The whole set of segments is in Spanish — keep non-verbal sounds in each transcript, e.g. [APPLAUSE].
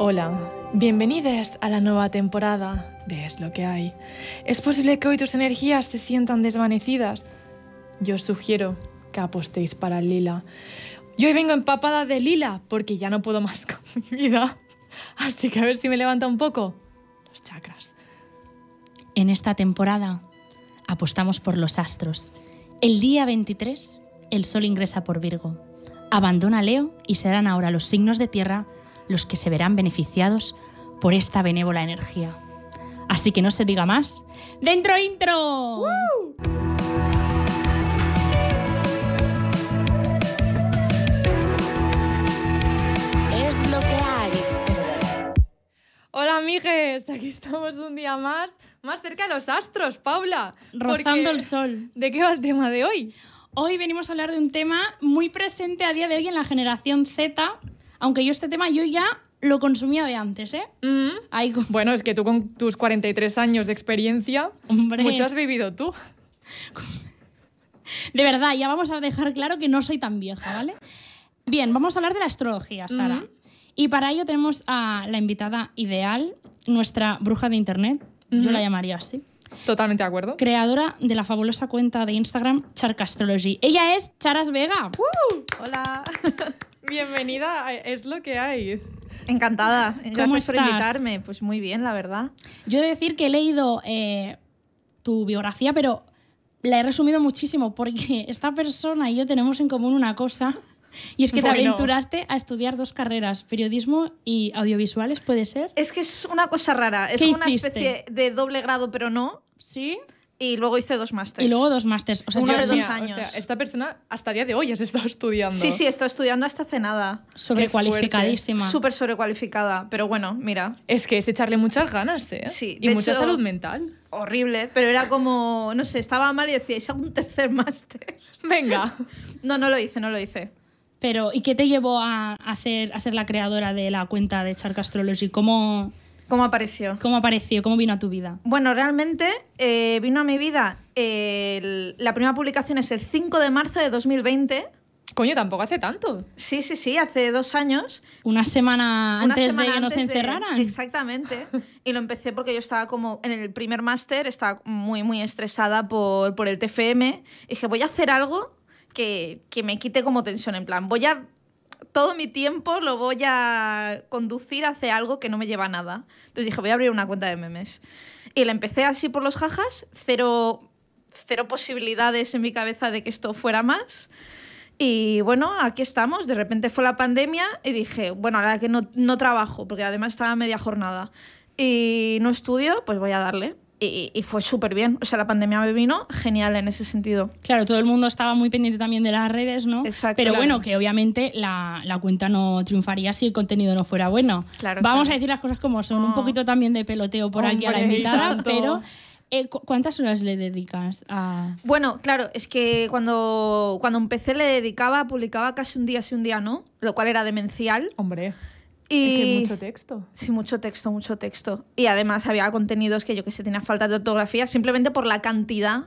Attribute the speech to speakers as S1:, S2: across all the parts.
S1: Hola, bienvenidos a la nueva temporada de Es lo que hay. Es posible que hoy tus energías se sientan desvanecidas. Yo sugiero que apostéis para el lila. Yo hoy vengo empapada de lila porque ya no puedo más [LAUGHS] con mi vida. Así que a ver si me levanta un poco los chakras.
S2: En esta temporada apostamos por los astros. El día 23, el Sol ingresa por Virgo. Abandona Leo y serán ahora los signos de tierra los que se verán beneficiados por esta benévola energía. Así que no se diga más. ¡Dentro intro!
S3: Es lo que hay.
S1: Hola amigues, aquí estamos un día más, más cerca de los astros, Paula.
S2: Rozando
S1: porque-
S2: el sol.
S1: ¿De qué va el tema de hoy?
S2: Hoy venimos a hablar de un tema muy presente a día de hoy en la generación Z, aunque yo este tema yo ya lo consumía de antes, ¿eh?
S1: Mm.
S2: Ahí con-
S1: Bueno, es que tú con tus 43 años de experiencia,
S2: Hombre.
S1: mucho has vivido tú. [LAUGHS]
S2: De verdad, ya vamos a dejar claro que no soy tan vieja, ¿vale? Bien, vamos a hablar de la astrología, Sara.
S1: Ujú.
S2: Y para ello tenemos a la invitada ideal, nuestra bruja de internet, yo
S1: Ujú.
S2: la llamaría así,
S1: Totalmente de acuerdo.
S2: creadora de la fabulosa cuenta de Instagram Charcastrology. Ella es Charas Vega.
S3: Hola. [LAUGHS]
S1: Bienvenida, a es lo que hay.
S3: Encantada.
S2: ¿Cómo
S3: Gracias por
S2: estás?
S3: invitarme. Pues muy bien, la verdad.
S2: Yo he de decir que he leído eh, tu biografía, pero la he resumido muchísimo porque [LAUGHS] esta persona y yo tenemos en común una cosa. Y es que te
S1: Bueno.
S2: aventuraste a estudiar dos carreras, periodismo y audiovisuales, ¿puede ser?
S3: Es que es una cosa rara. Es
S2: ¿Qué
S3: como una
S2: hiciste?
S3: especie de doble grado, pero no.
S2: Sí.
S3: Y luego hice dos másteres.
S2: Y luego dos másters. O sea,
S3: Uno de dos
S1: mía,
S3: años.
S1: O sea, esta persona hasta día de hoy has estado estudiando.
S3: Sí, sí, he estado estudiando hasta hace nada.
S2: sobrecualificadísima.
S3: Súper sobrecualificada. Pero bueno, mira.
S1: Es que es echarle muchas ganas, ¿eh?
S3: Sí,
S1: Y
S3: de
S1: mucha
S3: hecho-
S1: salud mental.
S3: Horrible. Pero era como, no sé, estaba mal y decía, ¿y si hago un tercer máster? [LAUGHS]
S1: Venga.
S3: No, no lo hice, no lo hice.
S2: Pero, ¿y qué te llevó a, hacer, a ser la creadora de la cuenta de Chark Astrology? ¿Cómo,
S3: ¿Cómo apareció?
S2: ¿Cómo apareció? ¿Cómo vino a tu vida?
S3: Bueno, realmente eh, vino a mi vida. eh, el- la primera publicación es el 5 de marzo de 2020.
S1: Coño, tampoco hace tanto.
S3: Sí, sí, sí, hace dos años.
S2: ¿Una semana
S3: Una
S2: antes
S3: semana
S2: de que nos
S3: antes de-
S2: encerraran?
S3: Exactamente. Y lo empecé porque yo estaba como en el primer máster, estaba muy, muy estresada por, por el TFM. Y dije, voy a hacer algo que, que me quite como tensión. En plan, voy a. Todo mi tiempo lo voy a conducir hacia algo que no me lleva a nada. Entonces dije, voy a abrir una cuenta de memes. Y la empecé así por los jajas, cero, cero posibilidades en mi cabeza de que esto fuera más. Y bueno, aquí estamos. De repente fue la pandemia y dije, bueno, ahora que no, no trabajo, porque además estaba media jornada y no estudio, pues voy a darle. Y, y fue súper bien. O sea, la pandemia me vino genial en ese sentido.
S2: Claro, todo el mundo estaba muy pendiente también de las redes, ¿no?
S3: Exacto,
S2: Pero
S3: claro.
S2: bueno, que obviamente la, la cuenta no triunfaría si el contenido no fuera bueno.
S3: Claro,
S2: Vamos
S3: claro.
S2: a decir las cosas como son. Un
S3: Oh.
S2: poquito también de peloteo por aquí a la
S1: Hombre, [LAUGHS]
S2: invitada, pero eh, cu- ¿cuántas horas le dedicas a...?
S3: Bueno, claro, es que cuando, cuando empecé le dedicaba, publicaba casi un día sí, un día no, lo cual era demencial.
S1: Hombre,
S3: Y...
S1: es que mucho texto.
S3: Sí, mucho texto, mucho texto. Y además había contenidos que yo que sé, tenía falta de ortografía simplemente por la cantidad.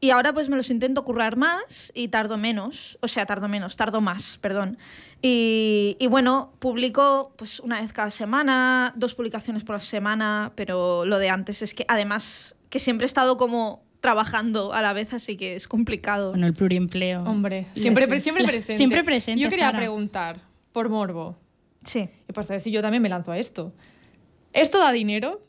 S3: Y ahora pues me los intento currar más y tardo menos. O sea, tardo menos, tardo más, perdón. Y, y bueno, publico pues una vez cada semana, dos publicaciones por semana, pero lo de antes es que además que siempre he estado como trabajando a la vez, así que es complicado.
S2: Bueno, el pluriempleo.
S1: Hombre,
S2: Sí,
S1: siempre,
S2: sí.
S1: pre- siempre [LAUGHS]
S2: La-
S1: presente.
S2: siempre presente,
S1: Yo quería
S2: Sara.
S1: preguntar, por morbo,
S3: Sí.
S1: y para saber si yo también me lanzo a esto. ¿Esto da dinero?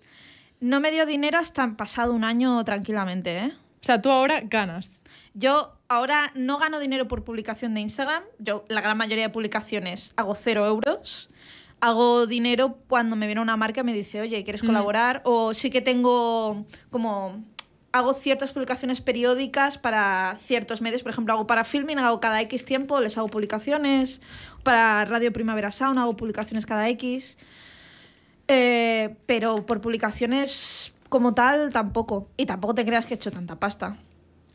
S3: No me dio dinero hasta pasado un año tranquilamente, ¿eh?
S1: O sea, tú ahora ganas.
S3: Yo ahora no gano dinero por publicación de Instagram. Yo la gran mayoría de publicaciones hago cero euros. Hago dinero cuando me viene una marca y me dice, oye, ¿quieres
S1: Mm.
S3: colaborar? O sí que tengo como... Hago ciertas publicaciones periódicas para ciertos medios. Por ejemplo, hago para Filming, hago cada X tiempo, les hago publicaciones. Para Radio Primavera Sound hago publicaciones cada X. Eh, pero por publicaciones como tal, tampoco. Y tampoco te creas que he hecho tanta pasta.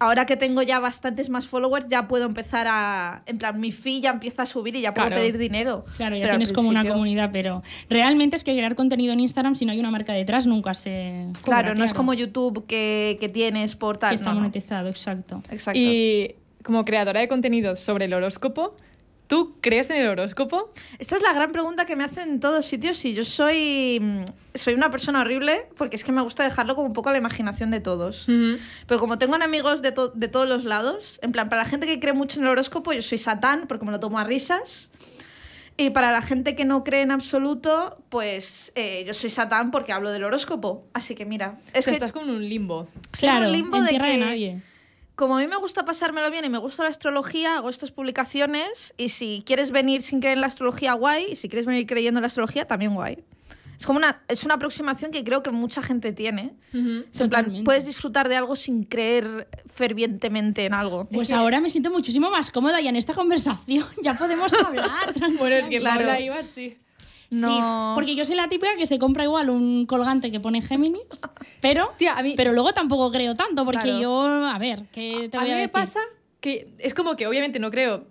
S3: Ahora que tengo ya bastantes más followers, ya puedo empezar a. En plan, mi fee ya empieza a subir y ya puedo
S1: Claro.
S3: pedir dinero.
S2: Claro, ya
S3: Pero
S2: tienes como una comunidad, pero realmente es que crear contenido en Instagram, si no hay una marca detrás, nunca se. cobra,
S3: Claro, no es como YouTube que, que tienes por tal.
S2: Que está
S3: no, no.
S2: monetizado, exacto.
S3: Exacto.
S1: Y como creadora de contenido sobre el horóscopo, ¿Tú crees en el horóscopo?
S3: Esta es la gran pregunta que me hacen en todos sitios y yo soy, mm, soy una persona horrible porque es que me gusta dejarlo como un poco a la imaginación de todos. Pero como tengo amigos de, to- de todos los lados, en plan, para la gente que cree mucho en el horóscopo, yo soy Satán porque me lo tomo a risas. Y para la gente que no cree en absoluto, pues eh, yo soy Satán porque hablo del horóscopo. Así que mira, es
S1: Es que
S3: que
S1: estás como en un limbo.
S3: Soy en un
S2: Claro,
S3: limbo
S2: en
S3: de
S2: tierra de
S3: que-
S2: nadie.
S3: Como a mí me gusta pasármelo bien y me gusta la astrología, hago estas publicaciones y si quieres venir sin creer en la astrología, guay, y si quieres venir creyendo en la astrología, también guay. Es como una, es una aproximación que creo que mucha gente tiene. Es en plan, puedes disfrutar de algo sin creer fervientemente en algo.
S2: Pues ahora me siento muchísimo más cómoda y en esta conversación [LAUGHS] ya podemos hablar.
S1: Bueno, es que
S3: Claro.
S1: Paula iba así.
S3: No.
S2: Sí, porque yo soy la típica que se compra igual un colgante que pone Géminis, pero,
S1: Tía, a mí-
S2: pero luego tampoco creo tanto, porque
S3: Claro.
S2: yo, a ver, ¿qué te
S1: a
S2: voy
S1: mí
S2: a,
S1: me
S2: decir?
S1: pasa que es como que obviamente no creo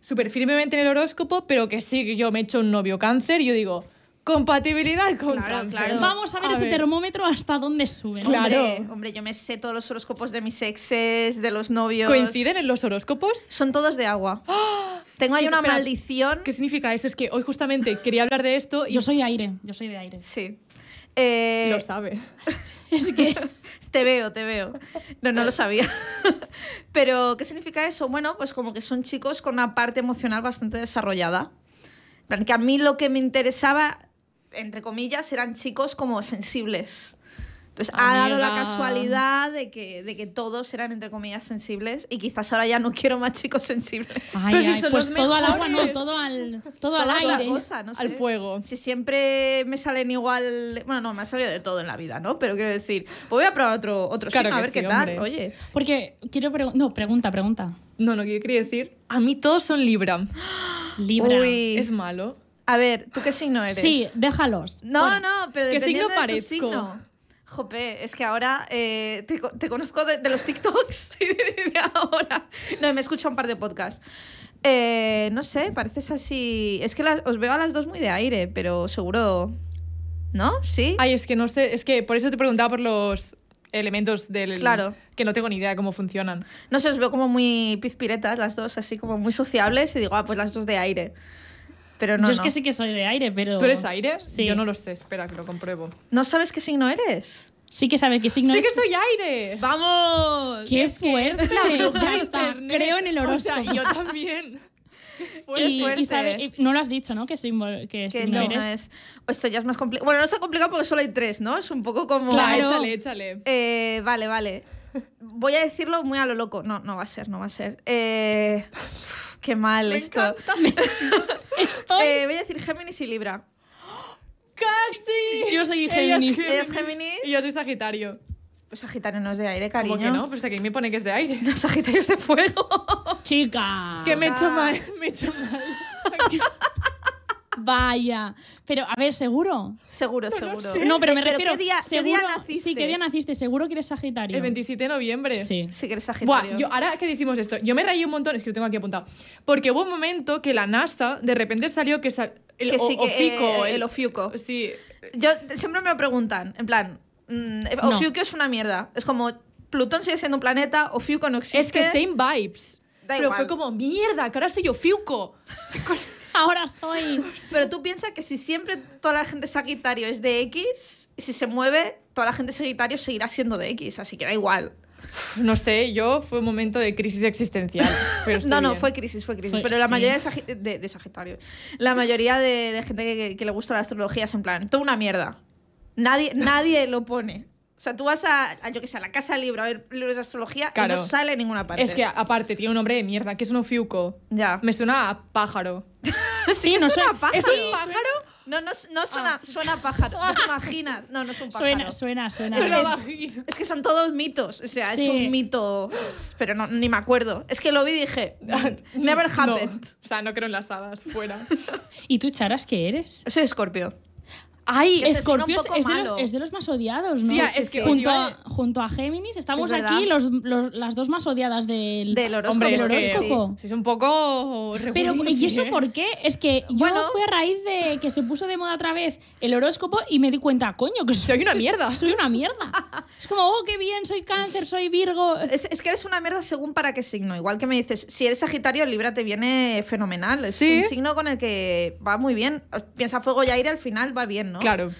S1: súper firmemente en el horóscopo, pero que sí, que yo me he hecho un novio cáncer y yo digo, compatibilidad con
S3: Claro,
S1: cáncer.
S3: claro.
S2: Vamos a ver ese termómetro hasta dónde sube. ¿no?
S1: Claro.
S3: Hombre, hombre, yo me sé todos los horóscopos de mis exes, de los novios.
S1: ¿Coinciden en los horóscopos?
S3: Son todos de agua. Tengo ahí
S1: ¿Qué-
S3: una
S1: espera,
S3: maldición.
S1: ¿Qué significa eso? Es que hoy justamente quería hablar de esto y
S2: Yo soy aire, yo soy de aire.
S3: Sí. Eh,
S1: lo sabe. [LAUGHS]
S2: Es que [LAUGHS]
S3: Te veo, te veo. No, no lo sabía. [LAUGHS] Pero, ¿qué significa eso? Bueno, pues como que son chicos con una parte emocional bastante desarrollada. En plan, Que a mí lo que me interesaba, entre comillas, eran chicos como sensibles. Entonces, ha dado la casualidad de que, de que todos eran, entre comillas, sensibles y quizás ahora ya no quiero más chicos sensibles.
S2: Ay,
S1: Pero si
S2: ay,
S1: son
S2: pues
S1: los
S2: todo al agua, no,
S1: mejores.
S2: todo al, [LAUGHS] todo al
S3: Toda
S2: aire.
S3: cosa, no
S1: Al
S3: sé.
S1: fuego.
S3: Si siempre me salen igual. Bueno, no, me ha salido de todo en la vida, ¿no? Pero quiero decir, pues voy a probar otro, otro
S1: Claro
S3: signo, a
S1: que
S3: ver
S1: sí,
S3: qué tal.
S1: hombre.
S3: Oye.
S2: Porque quiero preguntar. No, pregunta, pregunta.
S1: No, no, que yo quería decir, a mí todos son Libra. [GASPS]
S2: Libra.
S3: Uy.
S1: Es malo.
S3: A ver, ¿tú qué signo eres?
S2: Sí, déjalos.
S3: No,
S2: Bueno,
S3: no, pero
S1: ¿qué
S3: dependiendo
S1: signo
S3: de tu
S1: parezco?
S3: signo. Jope, es que ahora eh, te, te conozco de, de los TikToks [LAUGHS] y de, de ahora. No, me he escuchado un par de podcasts. Eh, no sé, pareces así. Es que las- os veo a las dos muy de aire, pero seguro. ¿No? ¿Sí?
S1: Ay, es que no sé, es que por eso te preguntaba por los elementos del...
S3: Claro.
S1: Que no tengo ni idea de cómo funcionan.
S3: No sé, os veo como muy pizpiretas las dos, así como muy sociables y digo, ah, pues las dos de aire. Pero no,
S2: yo es
S3: no.
S2: que sí que soy de aire, pero.
S1: ¿Tú eres aire?
S2: Sí.
S1: Yo no lo sé, espera que lo compruebo.
S3: ¿No sabes qué signo eres?
S2: Sí que sabe qué signo
S1: ¡Sí
S2: es.
S1: que soy aire!
S3: ¡Vamos!
S2: ¡Qué fuerte!
S1: La bruja
S2: ya está. Creo en el
S1: O sea,
S2: horóscopo.
S1: yo también. [LAUGHS] Fue
S2: y, y
S3: fuerte.
S2: sabe- y no lo has dicho, ¿no? ¿Qué, símbolo, qué
S3: ¿Qué
S2: signo
S3: signo
S2: eres?
S3: es? Esto ya es más complicado. Bueno, no está complicado porque solo hay tres, ¿no? Es un poco como...
S2: Claro.
S1: échale, échale.
S3: Eh, vale, vale. Voy a decirlo muy a lo loco. No, no va a ser, no va a ser. Eh, [LAUGHS] qué mal
S1: Me
S3: esto. [LAUGHS]
S2: Estoy.
S3: Eh, voy a decir Géminis y Libra.
S1: ¡Casi!
S2: Yo soy
S1: Ella es
S2: Géminis.
S3: Ella es Géminis.
S1: Y yo soy Sagitario.
S3: Pues Sagitario no es de aire, cariño.
S1: ¿Cómo que no? Pues aquí me pone que es de aire.
S3: No, Sagitario es de fuego.
S2: Chica.
S1: Que me he hecho mal, me he hecho mal. [LAUGHS]
S2: Vaya. Pero, a ver, ¿seguro?
S3: seguro, seguro.
S2: No, pero me
S3: Eh,
S2: refiero.
S3: ¿qué día,
S2: seguro,
S3: ¿Qué día naciste?
S2: Sí, ¿qué día naciste? ¿Seguro que eres Sagitario?
S1: El 27 de noviembre.
S2: Sí.
S3: Sí, que eres
S1: Buah,
S3: Sagitario.
S1: yo, ahora que decimos esto, yo me rayé un montón, es que lo tengo aquí apuntado. Porque hubo un momento que la NASA de repente salió que sa- el
S3: que sí,
S1: o-
S3: que,
S1: Ofico,
S3: eh, el Ofiuco.
S1: Sí,
S3: Yo siempre me lo preguntan, en plan, mm,
S2: No.
S3: Ofiuco es una mierda. Es como, Plutón sigue siendo un planeta, Ofiuco no existe.
S1: es que same vibes.
S3: Da
S1: Pero
S3: igual.
S1: fue como, mierda, que ahora soy Ofiuco. [LAUGHS] [LAUGHS]
S2: Ahora soy.
S3: Pero tú piensas que si siempre toda la gente Sagitario es de X, si se mueve, toda la gente Sagitario seguirá siendo de X, así que da igual.
S1: No sé, yo fue un momento de crisis existencial. Pero [LAUGHS]
S3: No, no,
S1: bien.
S3: fue crisis, fue crisis.
S2: Fue-
S3: pero la mayoría de, Sagi- de, de Sagitario, la mayoría de, de gente que, que le gusta la astrología es en plan, toda una mierda. Nadie, nadie lo pone. O sea, tú vas a, a, yo que sé, a la casa del libro a ver libros de astrología
S1: Claro.
S3: y no sale en ninguna parte.
S1: Es que aparte tiene un nombre de mierda, que es un Ofiuco.
S3: Ya.
S1: Me suena a pájaro. [LAUGHS]
S2: Sí,
S3: que
S2: no
S3: suena a pájaro.
S1: ¿Es un pájaro?
S3: No, no, no suena, suena a pájaro. No te [LAUGHS] imaginas. No, no es un pájaro.
S2: Suena, suena, suena.
S3: Es, que son todos mitos. O sea, es un mito. Pero no, ni me acuerdo. Es que lo vi y dije, never [LAUGHS] happened.
S1: No, o sea, no creo en las hadas, fuera.
S2: ¿Y tú, Charas, qué eres?
S3: Soy escorpio.
S1: Ay,
S2: Escorpio es, de los, es de los más odiados, ¿no?
S3: Sí,
S1: es que
S2: junto, a, junto a Géminis estamos
S3: Es
S2: aquí los, los- las dos más odiadas del,
S3: Del horóscopo.
S1: Hombre, es
S2: del
S1: un poco
S2: Pero, ¿y eso
S1: ¿eh?
S2: por qué? Es que yo
S3: Bueno.
S2: fue a raíz de que se puso de moda otra vez el horóscopo y me di cuenta, coño, que soy,
S1: una mierda.
S2: soy una mierda. Es como, oh, qué bien, soy cáncer, soy virgo.
S3: Es, es que eres una mierda según para qué signo. Igual que me dices, si eres Sagitario, Libra te viene fenomenal. Es
S1: Sí.
S3: un signo con el que va muy bien. Piensa fuego y aire, al final va bien, ¿no?
S1: Claro.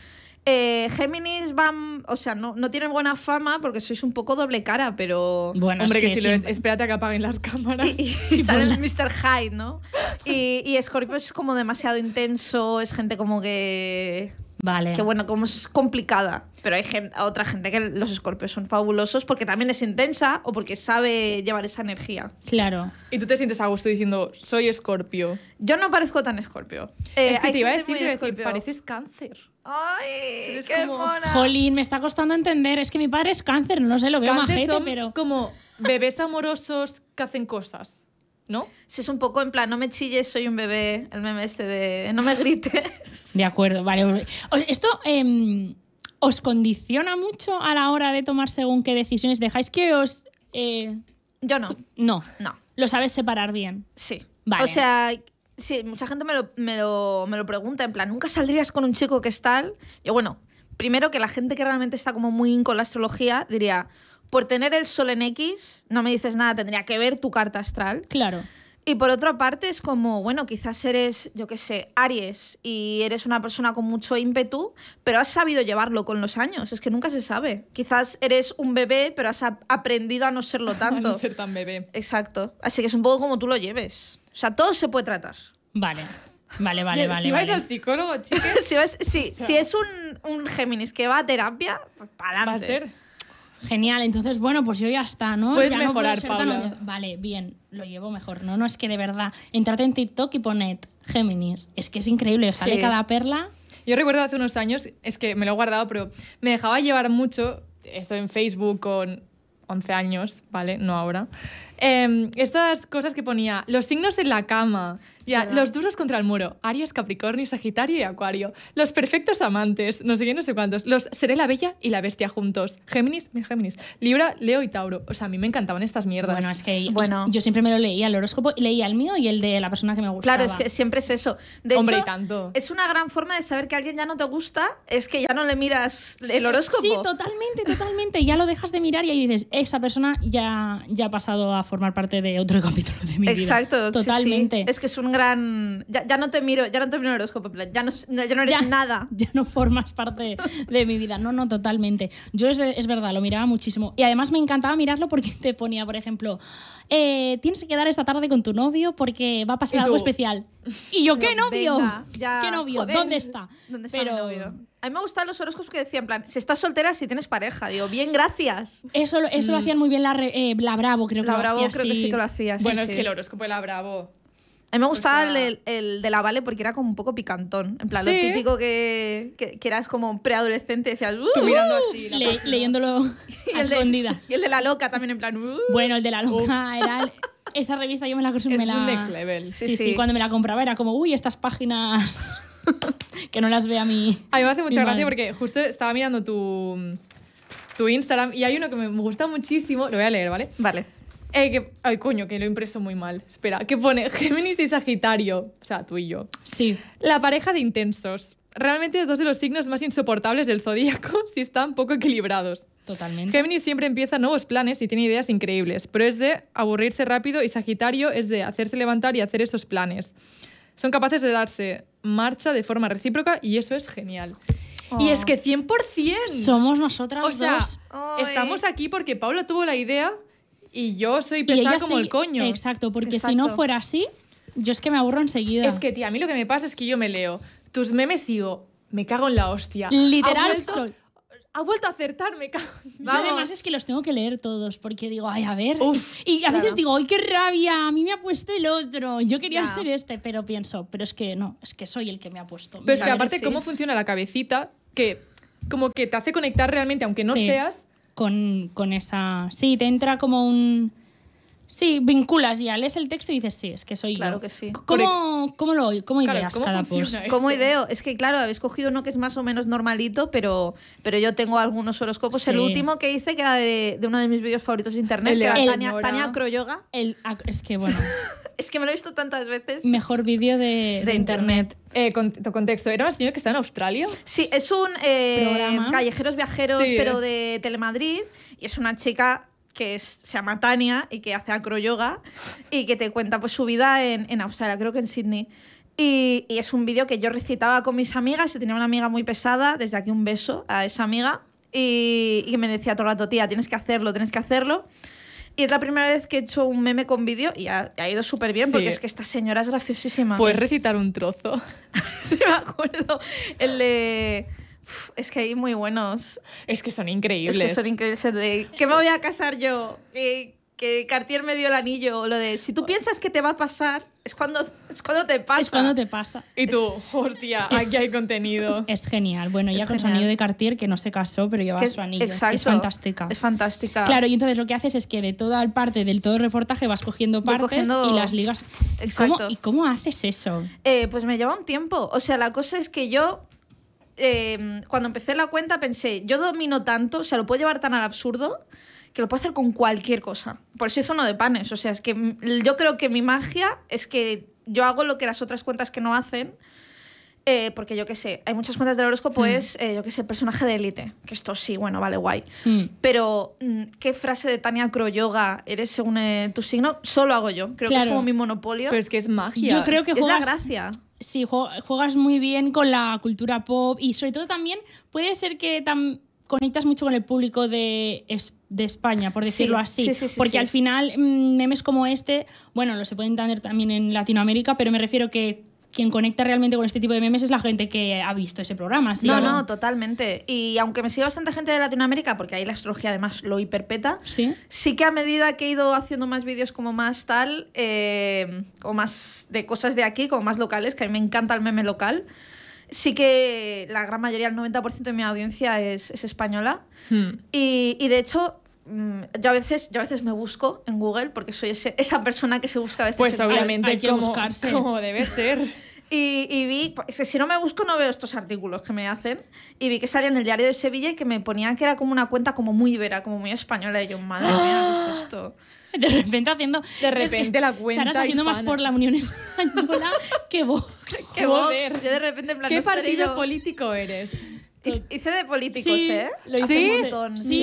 S3: Eh, Géminis van, o sea, no, no tienen buena fama porque sois un poco doble cara, pero...
S2: Bueno,
S1: Hombre,
S2: es
S1: que,
S2: que
S1: si lo es, espérate a que apaguen las cámaras.
S3: Y, y- y sale el Mr. Hyde, ¿no? Y, y Scorpio es como demasiado intenso, es gente como que...
S2: Vale.
S3: Que bueno, como es complicada. Pero hay gente, otra gente que los escorpios son fabulosos porque también es intensa o porque sabe llevar esa energía.
S2: Claro.
S1: Y tú te sientes a gusto diciendo, soy escorpio.
S3: Yo no parezco tan escorpio. Eh,
S1: es que
S3: hay
S1: te iba a decir, decir,
S3: escorpio.
S1: pareces cáncer.
S3: ¡Ay!
S1: Eres
S3: ¡Qué
S1: como-
S3: mona!
S2: Jolín, me está costando entender. Es que mi padre es cáncer, no sé, lo veo
S1: Cáncer
S2: majete,
S1: son
S2: pero.
S1: como bebés amorosos que hacen cosas, ¿no?
S3: Si es un poco en plan, no me chilles, soy un bebé. El meme este de no me grites.
S2: De acuerdo, vale. Esto em, os condiciona mucho a la hora de tomar según qué decisiones. ¿Dejáis que os.? eh,
S3: Yo no.
S2: no.
S3: No.
S2: Lo sabes separar bien.
S3: Sí.
S2: Vale.
S3: O sea, sí, mucha gente me lo, me, lo, me lo pregunta, en plan, ¿nunca saldrías con un chico que es tal? Yo, bueno, primero que la gente que realmente está como muy con la astrología diría, por tener el sol en X, no me dices nada, tendría que ver tu carta astral.
S2: Claro.
S3: Y por otra parte es como, bueno, quizás eres, yo qué sé, Aries y eres una persona con mucho ímpetu, pero has sabido llevarlo con los años, es que nunca se sabe. Quizás eres un bebé, pero has ap- aprendido a no serlo [LAUGHS]
S1: A
S3: tanto.
S1: no ser tan bebé.
S3: Exacto. Así que es un poco como tú lo lleves. O sea, todo se puede tratar.
S2: Vale. Vale, vale, vale.
S1: si vais
S2: vale.
S1: al psicólogo, [LAUGHS] chicas,
S3: si, es, si, si es un, un Géminis que va a terapia, pues para
S1: va a
S3: adelante.
S1: ser.
S2: Genial, entonces bueno, pues yo ya está, ¿no?
S1: Puedes
S2: Ya no
S1: mejorar,
S2: tan
S1: Paula.
S2: Vale, bien, lo llevo mejor. No, no es que de verdad, entrate en TikTok y poned Géminis. Es que es increíble, sale
S3: Sí.
S2: cada perla.
S1: Yo recuerdo hace unos años, es que me lo he guardado, pero me dejaba llevar mucho, esto en Facebook con 11 años, ¿vale? No ahora. Em, estas cosas que ponía, los signos en la cama, ya,
S3: verdad.
S1: los duros contra el muro, Aries, Capricornio, Sagitario y Acuario, los perfectos amantes, no sé qué, no sé cuántos, los seré la bella y la bestia juntos, Géminis, mi Géminis, Libra, Leo y Tauro. O sea, a mí me encantaban estas mierdas.
S2: Bueno, es que
S3: Bueno.
S2: yo siempre me lo leía, el horóscopo, y leía el mío y el de la persona que me gustaba.
S3: Claro, es que siempre es eso. De
S1: Hombre,
S3: hecho,
S1: y tanto.
S3: es una gran forma de saber que alguien ya no te gusta, es que ya no le miras el horóscopo.
S2: Sí, totalmente, totalmente. Ya lo dejas de mirar y ahí dices, esa persona ya, ya ha pasado a formar parte de otro [LAUGHS] capítulo de mi vida.
S3: Exacto, sí, sí.
S2: Totalmente.
S3: Es que es un gran. Ya, ya no te miro, ya no te miro el horóscopo, ya no, ya no eres
S2: Ya.
S3: nada. [LAUGHS]
S2: ya no formas parte de mi vida. No, no, totalmente. Yo es, es verdad, lo miraba muchísimo. Y además me encantaba mirarlo porque te ponía, por ejemplo, eh, tienes que quedar esta tarde con tu novio porque va a pasar algo especial. Y yo, [LAUGHS] ¿qué novio?
S3: venga, ya,
S2: ¿Qué novio?
S3: joder.
S2: ¿Dónde está?
S3: ¿Dónde está
S2: Pero
S3: mi novio? A mí me gustan los horóscopos que decían, en plan, si estás soltera, si tienes pareja. Digo, bien, gracias.
S2: Eso, lo- eso lo hacían muy bien la, eh, la Bravo, creo que
S3: La
S2: lo
S3: Bravo
S2: hacía
S3: creo que sí que lo hacía. sí,
S1: bueno,
S3: sí.
S1: es que el horóscopo de la Bravo.
S3: A mí me gustaba
S1: O sea-
S3: el, el de la Vale porque era como un poco picantón. En plan, lo típico que, que, que eras como preadolescente y decías, "Uh".
S1: Tú mirando así. la
S2: Le- leyéndolo a [LAUGHS]
S3: y, el de,
S2: escondidas.
S3: y el de la loca también, en plan, "Uh".
S2: Bueno, el de la loca era... el- esa revista yo me la...
S1: Es
S2: me la
S1: un next level.
S2: Sí,
S3: Sí,
S2: sí,
S3: sí.
S2: cuando me la compraba era como, uy, estas páginas [LAUGHS] que no las ve a mí.
S1: A mí me hace
S2: Mi
S1: mucha gracia
S2: madre.
S1: porque justo estaba mirando tu, tu Instagram y hay uno que me gusta muchísimo. Lo voy a leer, ¿vale?
S3: Vale.
S1: Eh, que, ay, coño, que lo he impreso muy mal. Espera, que pone Géminis y Sagitario. O sea, tú y yo.
S2: Sí.
S1: La pareja de intensos. Realmente dos de los signos más insoportables del zodíaco [LAUGHS] si están poco equilibrados.
S2: Totalmente.
S1: Géminis siempre empieza nuevos planes y tiene ideas increíbles, pero es de aburrirse rápido y Sagitario es de hacerse levantar y hacer esos planes. Son capaces de darse marcha de forma recíproca y eso es genial. Y
S3: Oh.
S1: es que 100%.
S2: Somos nosotras
S1: o sea,
S2: dos.
S1: Estamos aquí porque Paula tuvo la idea y yo soy pesada como
S2: sí-
S1: el coño.
S2: Exacto, porque si no
S3: Exacto.
S2: fuera así, yo es que me aburro enseguida.
S1: Es que, tía, a mí lo que me pasa es que yo me leo tus memes y digo, me cago en la hostia.
S2: Literal
S1: ha vuelto,
S2: soy.
S1: Ha vuelto a acertar, me cago. en-
S2: Yo además es que los tengo que leer todos porque digo, ay, a ver.
S1: Uf,
S2: y a veces
S3: claro.
S2: digo, ay, qué rabia, a mí me ha puesto el otro. Yo quería
S3: Ya.
S2: ser este, pero pienso, pero es que no, es que soy el que me ha puesto.
S1: Pero es que aparte,
S3: sí.
S1: cómo funciona la cabecita, que como que te hace conectar realmente, aunque no
S2: Sí.
S1: seas.
S2: Con, con esa. Sí, te entra como un. Sí, vinculas ya, lees el texto y dices, sí, es que soy
S3: Claro
S2: yo.
S3: que sí.
S2: ¿Cómo, cómo, lo, cómo
S1: Claro,
S2: ideas
S1: ¿cómo
S2: cada post?
S1: esto?
S3: ¿Cómo ideo? Es que, claro, habéis cogido uno que es más o menos normalito, pero, pero yo tengo algunos horóscopos.
S2: Sí.
S3: El último que hice, que era de, de uno de mis vídeos favoritos de internet,
S1: El
S3: que era Tania, Croyoga.
S2: El, es que, bueno, [LAUGHS]
S3: Es que me lo he visto tantas veces.
S2: mejor vídeo de,
S3: De internet.
S1: Eh, con- tu contexto, ¿era una señora que está en Australia?
S3: Sí, es un eh, callejeros viajeros,
S1: Sí.
S3: pero de Telemadrid. Y es una chica que es- se llama Tania y que hace acroyoga y que te cuenta pues, su vida en, en Australia, creo que en Sydney. Y, y es un vídeo que yo recitaba con mis amigas y tenía una amiga muy pesada, desde aquí un beso a esa amiga, y, y que me decía todo el rato, tía, tienes que hacerlo, tienes que hacerlo. Y es la primera vez que he hecho un meme con vídeo y ha, ha ido súper bien,
S1: Sí.
S3: porque es que esta señora es graciosísima.
S1: Puedes
S3: Es-
S1: recitar un trozo. [LAUGHS]
S3: Sí, me acuerdo. El de... Uf, Es que hay muy buenos.
S1: Es que son
S3: Es
S1: increíbles.
S3: que son increíbles. el de ¿Qué me voy a casar yo? Eh, que Cartier me dio el anillo. O lo de si tú piensas que te va a pasar, es cuando, es cuando te pasa.
S2: es cuando te pasa.
S1: Y tú, hostia, aquí hay contenido.
S2: Es genial. Bueno, ya
S3: Es
S2: con su anillo de Cartier, que no se casó, pero lleva
S3: Que-
S2: su anillo. Es, que
S3: exacto.
S2: es fantástica.
S3: Es fantástica.
S2: Claro, y entonces lo que haces es que de toda el parte, del todo el reportaje, vas cogiendo partes
S3: cogiendo-
S2: y las ligas. ¿Y
S3: Exacto.
S2: cómo, ¿Y cómo haces eso?
S3: Eh, pues me lleva un tiempo. O sea, la cosa es que yo, eh, cuando empecé la cuenta, pensé, yo domino tanto, o sea, lo puedo llevar tan al absurdo que lo puedo hacer con cualquier cosa. Por eso hice uno de panes. O sea, es que yo creo que mi magia es que yo hago lo que las otras cuentas que no hacen. eh, porque yo qué sé, hay muchas cuentas del horóscopo, es, eh, yo qué sé, personaje de élite. Que esto sí, bueno, vale, guay.
S2: Mm.
S3: Pero, mm, ¿qué frase de Tania Croyoga eres según eh, tu signo? Solo hago yo. Creo que es como mi monopolio.
S1: Pero es que es magia.
S2: Yo creo que
S3: es la gracia.
S2: Sí, jue- juegas muy bien con la cultura pop y sobre todo también puede ser que tam- conectas mucho con el público de, de España, por
S3: Sí,
S2: decirlo así.
S3: sí, sí, sí,
S2: Porque
S3: sí.
S2: al final mm, memes como este, bueno, lo se pueden entender también en Latinoamérica, pero me refiero que quien conecta realmente con este tipo de memes es la gente que ha visto ese programa. ¿sí?
S3: No,
S2: ¿O
S3: no, totalmente. Y aunque me sigue bastante gente de Latinoamérica, porque ahí la astrología además lo hiperpeta,
S2: Sí.
S3: sí que a medida que he ido haciendo más vídeos como más tal, eh, como más de cosas de aquí, como más locales, que a mí me encanta el meme local, sí que la gran mayoría, el 90% de mi audiencia es, es española.
S1: Hmm.
S3: Y, y de hecho, mm, yo a, veces, yo a veces me busco en Google, porque soy ese- esa persona que se busca a veces
S1: Pues
S3: en
S1: obviamente
S2: hay que
S1: como,
S2: buscarse.
S1: como debe ser. [LAUGHS]
S3: Y, y vi, es que si no me busco no veo estos artículos que me hacen. Y vi que salía en el diario de Sevilla y que me ponían que era como una cuenta como muy vera, como muy española. Y yo, madre mía, ¿qué es esto? [LAUGHS]
S2: De repente haciendo...
S1: De repente la cuenta
S2: Estarás haciendo más
S1: hispana.
S2: por la Unión Española [LAUGHS] que.
S3: ¿Qué
S1: Joder.
S3: Vox? Yo de repente, en plan,
S1: ¿Qué
S3: no
S1: partido
S3: yo.
S1: político eres?
S3: Hi- Hice de políticos,
S2: Sí,
S3: ¿eh?
S2: lo
S1: hice.
S3: un montón.
S2: Sí,
S3: sí,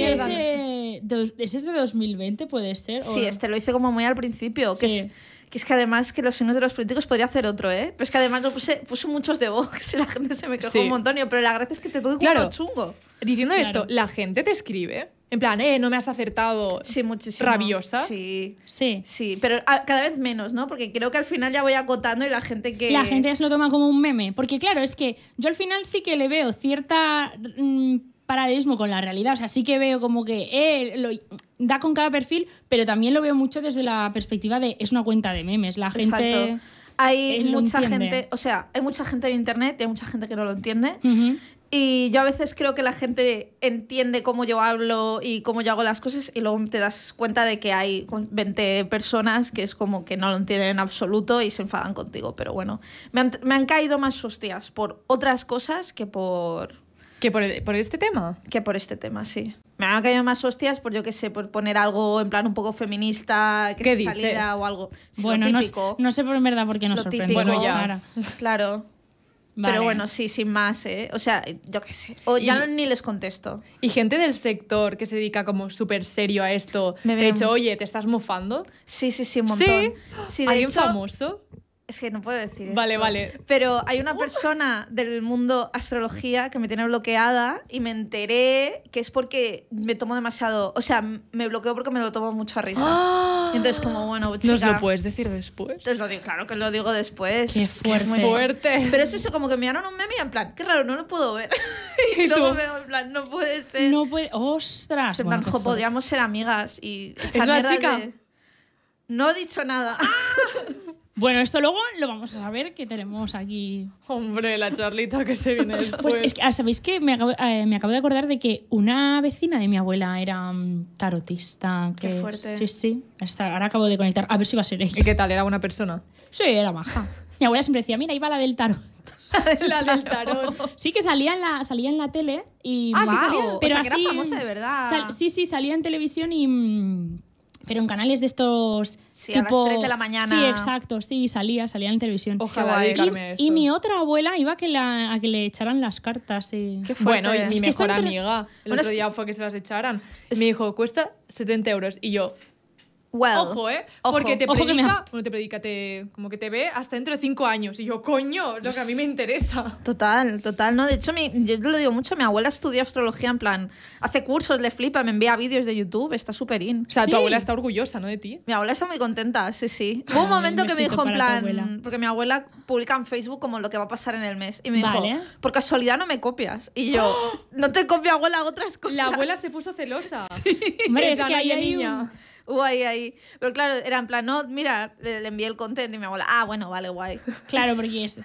S2: de, ese es de 2020, puede ser.
S3: Sí,
S2: o-
S3: este lo hice como muy al principio. Que,
S2: Sí.
S3: es, que es que además que los signos de los políticos podría hacer otro, ¿eh? Pero es que además lo puse, puse muchos de Vox y la gente se me quejó
S1: Sí.
S3: un montón. Pero la gracia es que te toque
S1: Claro.
S3: uno chungo.
S1: Diciendo
S2: Claro.
S1: esto, la gente te escribe. En plan, eh, no me has acertado.
S3: Sí, muchísimo.
S1: ¿Rabiosa?
S3: Sí.
S2: Sí.
S3: Sí, pero a- cada vez menos, ¿no? Porque creo que al final ya voy acotando y la gente que...
S2: La gente se lo toma como un meme. Porque claro, es que yo al final sí que le veo cierta mm, paralelismo con la realidad. O sea, sí que veo como que eh, lo- da con cada perfil, pero también lo veo mucho desde la perspectiva de es una cuenta de memes. La gente...
S3: Exacto. Hay
S2: eh,
S3: mucha
S2: entiende.
S3: gente, o sea, hay mucha gente en internet y hay mucha gente que no lo entiende.
S2: Ujú.
S3: Y yo a veces creo que la gente entiende cómo yo hablo y cómo yo hago las cosas y luego te das cuenta de que hay 20 personas que es como que no lo entienden en absoluto y se enfadan contigo. Pero bueno, me han, me han caído más hostias por otras cosas que por,
S1: ¿Que por, por este tema?
S3: que por este tema, sí. Me han caído más hostias por, yo qué sé, por poner algo en plan un poco feminista, que
S1: ¿Qué
S3: se
S1: dices?
S3: saliera o algo. Sí, lo
S2: bueno, no, s-
S3: típico.
S2: no sé por en verdad por qué nos
S3: Lo
S2: sorprende.
S3: típico.
S1: Bueno, ya.
S3: Claro.
S2: Vale.
S3: Pero bueno, sí, sin más, ¿eh? O sea, yo qué sé. O ya
S1: Y-
S3: no- ni les contesto.
S1: Y gente del sector que se dedica como súper serio a esto.
S3: Me
S1: te
S3: ven-
S1: he dicho, oye, ¿te estás mufando?
S3: Sí, sí, sí, un montón.
S1: ¿Sí?
S3: Sí, de
S1: ¿Alguien
S3: hecho,
S1: famoso?
S3: Es que no puedo decir
S1: Vale,
S3: esto.
S1: vale.
S3: Pero hay una persona del mundo astrología que me tiene bloqueada y me enteré que es porque me tomo demasiado... O sea, me bloqueó porque me lo tomo mucho a risa. Y Entonces, como, bueno, chica...
S1: ¿Nos lo puedes decir después?
S3: Entonces lo digo, claro que lo digo después.
S2: Qué
S3: Es
S2: fuerte.
S3: muy
S1: Fuerte. [LAUGHS]
S3: Pero es eso, como que me dieron un meme y en plan, qué raro, no lo puedo ver. [LAUGHS] y [LAUGHS]
S1: ¿Y
S3: luego veo en plan, no puede ser.
S2: No puede... ¡Ostras!
S3: en
S2: Bueno,
S3: plan, jo,
S2: fuerte.
S3: podríamos ser amigas y
S1: ¿Es
S3: echar
S1: una
S3: mierdas
S1: chica?
S3: de- No he dicho nada.
S2: Bueno, esto luego lo vamos a saber que tenemos aquí.
S1: Hombre, la charlita que se viene después. [LAUGHS]
S2: Pues es que, ah, ¿sabéis que me acabo, eh, me acabo de acordar de que una vecina de mi abuela era mm, tarotista?
S3: Qué
S2: que-
S3: fuerte.
S2: Sí, sí. Ahora acabo de conectar. A ver si va a ser
S1: ¿Y
S2: ella.
S1: qué tal? ¿Era buena persona?
S2: Sí, era maja. Mi abuela siempre decía, mira, ahí va la del tarot. [LAUGHS]
S1: la del [LAUGHS] tarot.
S2: Sí, que salía en la, salía en la tele y...
S1: Ah, que
S3: Guau,
S1: salía-
S3: o
S2: pero
S3: sea, que era famosa de verdad.
S2: sal- sí, sí, salía en televisión y... Pero en canales de estos...
S3: Sí, a las
S2: tipo-
S3: 3 de la mañana.
S2: Sí, exacto, sí, salía, salía en televisión.
S1: Ojalá a
S2: Y,
S1: eso.
S2: y mi otra abuela iba a que, la, a que le echaran las cartas. sí.
S3: Qué fuerte.
S1: Bueno, y mi mejor
S2: entre-
S1: amiga, el
S3: Bueno,
S1: otro día fue que se las echaran. Me dijo, cuesta 70 euros. Y yo,
S3: Well,
S1: ojo, ¿eh?
S3: ojo.
S1: Porque te
S2: Ojo que me
S1: predica, bueno, te predica, te, como que te ve hasta dentro de 5 años. Y yo, coño, lo que a mí me interesa.
S3: Total, total, ¿no? De hecho, mi, yo lo digo mucho, mi abuela estudia astrología en plan, hace cursos, le flipa, me envía vídeos de YouTube, está súper in.
S1: O sea,
S2: Sí.
S1: tu abuela está orgullosa, ¿no? De ti.
S3: Mi abuela está muy contenta, sí, sí. Hubo un
S2: Ay,
S3: momento
S2: un
S3: que me dijo en plan, porque mi abuela publica en Facebook como lo que va a pasar en el mes. Y me dijo,
S2: Vale.
S3: por casualidad no me copias. Y yo, [GASPS] no te copio, abuela, otras cosas.
S1: La abuela se puso celosa. [LAUGHS]
S2: Hombre,
S1: En
S2: es que ahí
S1: "Oye,
S2: hay un-
S1: niña.
S3: Hubo ahí, ahí. Pero claro, era en plan, no, mira, le, envié el content y mi abuela, ah, bueno, vale, guay. [LAUGHS]
S2: Claro, porque es...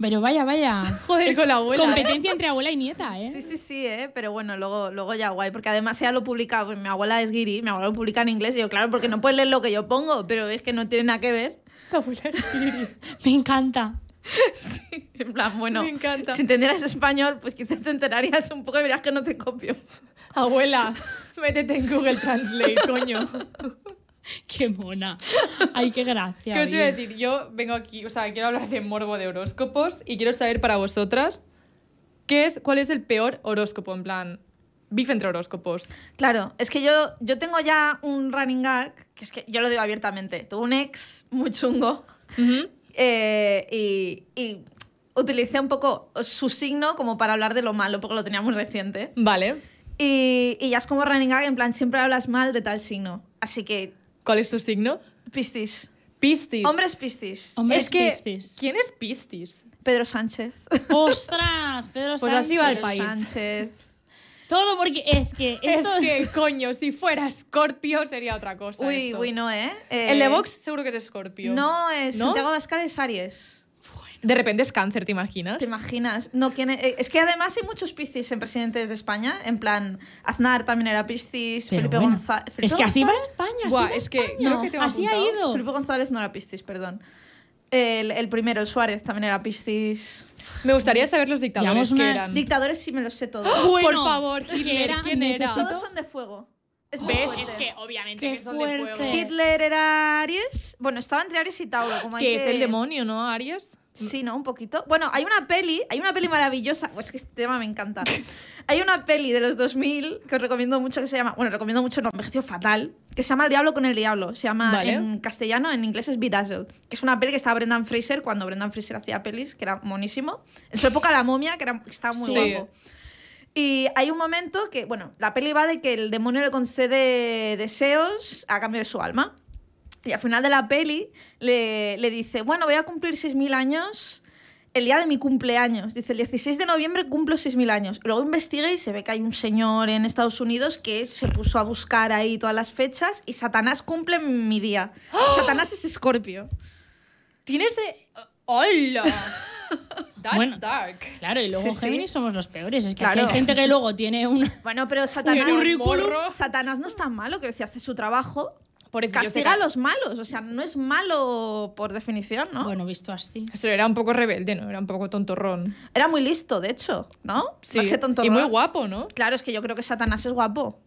S2: Pero vaya, vaya.
S1: Joder, con la abuela. ¿eh?
S2: Competencia entre abuela y nieta, ¿eh?
S3: Sí, sí, sí, ¿eh? pero bueno, luego, luego ya guay, porque además ella lo publica, pues, mi abuela es guiri, mi abuela lo publica en inglés y yo, claro, porque no puedes leer lo que yo pongo, pero es que no tiene nada que ver.
S1: Tu abuela es guiri. [LAUGHS]
S2: Me encanta. [LAUGHS]
S3: Sí, en plan, bueno,
S1: Me encanta.
S3: si entendieras español, pues quizás te enterarías un poco y verías que no te copio. [LAUGHS]
S1: Abuela, métete en Google Translate, coño. [LAUGHS]
S2: Qué mona. Ay, qué gracia.
S1: ¿Qué os iba a decir? Yo vengo aquí, o sea, quiero hablar de morbo de horóscopos y quiero saber para vosotras qué es, cuál es el peor horóscopo, en plan, bife entre horóscopos.
S3: Claro, es que yo, yo tengo ya un running gag, que es que yo lo digo abiertamente, tuve un ex muy chungo
S1: Ujú.
S3: Eh, y, y utilicé un poco su signo como para hablar de lo malo, porque lo tenía muy reciente.
S1: Vale.
S3: Y, y ya es como running gag, en plan, siempre hablas mal de tal signo. Así que,
S1: ¿Cuál es tu signo?
S3: Piscis.
S1: Piscis.
S3: Hombres Piscis.
S2: Hombres
S1: es que,
S2: Piscis.
S1: ¿quién es Piscis?
S3: Pedro Sánchez.
S2: ¡Ostras! Pedro
S1: Pues
S2: Sánchez.
S1: así va el
S3: Pedro
S1: país.
S3: Sánchez.
S2: Todo porque es que [LAUGHS] esto...
S1: Es que, coño, si fuera Scorpio sería otra cosa.
S3: Uy,
S1: esto.
S3: uy, no, ¿eh?
S1: El de
S3: Eh,
S1: Vox seguro que es Scorpio.
S3: No, es
S1: ¿No?
S3: Santiago Abascal es Aries.
S1: De repente es cáncer, ¿te imaginas?
S3: ¿Te imaginas? No, ¿quién es? Eh, es que además hay muchos Piscis en presidentes de España. En plan, Aznar también era Piscis,
S2: Pero
S3: Felipe
S2: bueno,
S3: González.
S2: Es que así va España, así
S1: Buah,
S2: va
S1: es que
S2: España.
S1: creo que tengo
S2: así ha
S1: apuntado.
S2: ido.
S3: Felipe González no era Piscis, perdón. El, el primero, el Suárez, también era Piscis.
S1: Me gustaría saber los dictadores
S2: Llevamos
S1: que
S2: una-
S1: eran.
S3: Dictadores sí me los sé todos. [GASPS]
S2: Bueno,
S1: Por favor, Hitler,
S2: era
S1: ¿quién era?
S2: necesito-
S3: Todos son de fuego. Es [GASPS] muy
S1: ¿Ves?
S3: fuerte.
S1: Es que obviamente
S2: Qué
S1: que son de fuego.
S3: Hitler era Aries. Bueno, estaba entre Aries y Tauro. Como hay
S1: Que es
S3: que-
S1: el demonio, ¿no, Aries?
S3: Sí, ¿no? Un poquito. Bueno, hay una peli, hay una peli maravillosa. Pues que este tema me encanta. [LAUGHS] Hay una peli de los 2000 que os recomiendo mucho que se llama. Bueno, recomiendo mucho, no, envejeció fatal. Que se llama El Diablo con el Diablo. Se llama
S1: Vale.
S3: en castellano, en inglés es Bedazzled. Que es una peli que estaba Brendan Fraser cuando Brendan Fraser hacía pelis, que era monísimo. En su época, La momia, que, era, que estaba muy
S1: Sí.
S3: guapo. Y hay un momento que, bueno, la peli va de que el demonio le concede deseos a cambio de su alma. Y al final de la peli le, le dice, bueno, voy a cumplir 6.000 años el día de mi cumpleaños. Dice, el 16 de noviembre cumplo 6.000 años. Luego investiga y se ve que hay un señor en Estados Unidos que se puso a buscar ahí todas las fechas y Satanás cumple mi día. Satanás es escorpio.
S1: Tienes de... ¡Hola! [LAUGHS] That's
S2: Bueno.
S1: dark.
S2: Claro, y luego
S3: Sí, sí.
S2: Géminis somos los peores. Es que
S3: Claro.
S2: aquí hay gente que luego tiene un...
S3: Bueno, pero [LAUGHS] Satanás,
S1: Uy.
S3: Satanás no es tan malo, que decir, hace su trabajo.
S1: Pobrecillo,
S3: Castiga a los malos. O sea, no es malo por definición, ¿no?
S2: Bueno, visto así.
S1: Eso era un poco rebelde, ¿no? Era un poco tontorrón.
S3: Era muy listo, de hecho, ¿no?
S1: Sí.
S3: Más que tonto.
S1: y muy guapo, ¿no?
S3: Claro, es que yo creo que Satanás es guapo.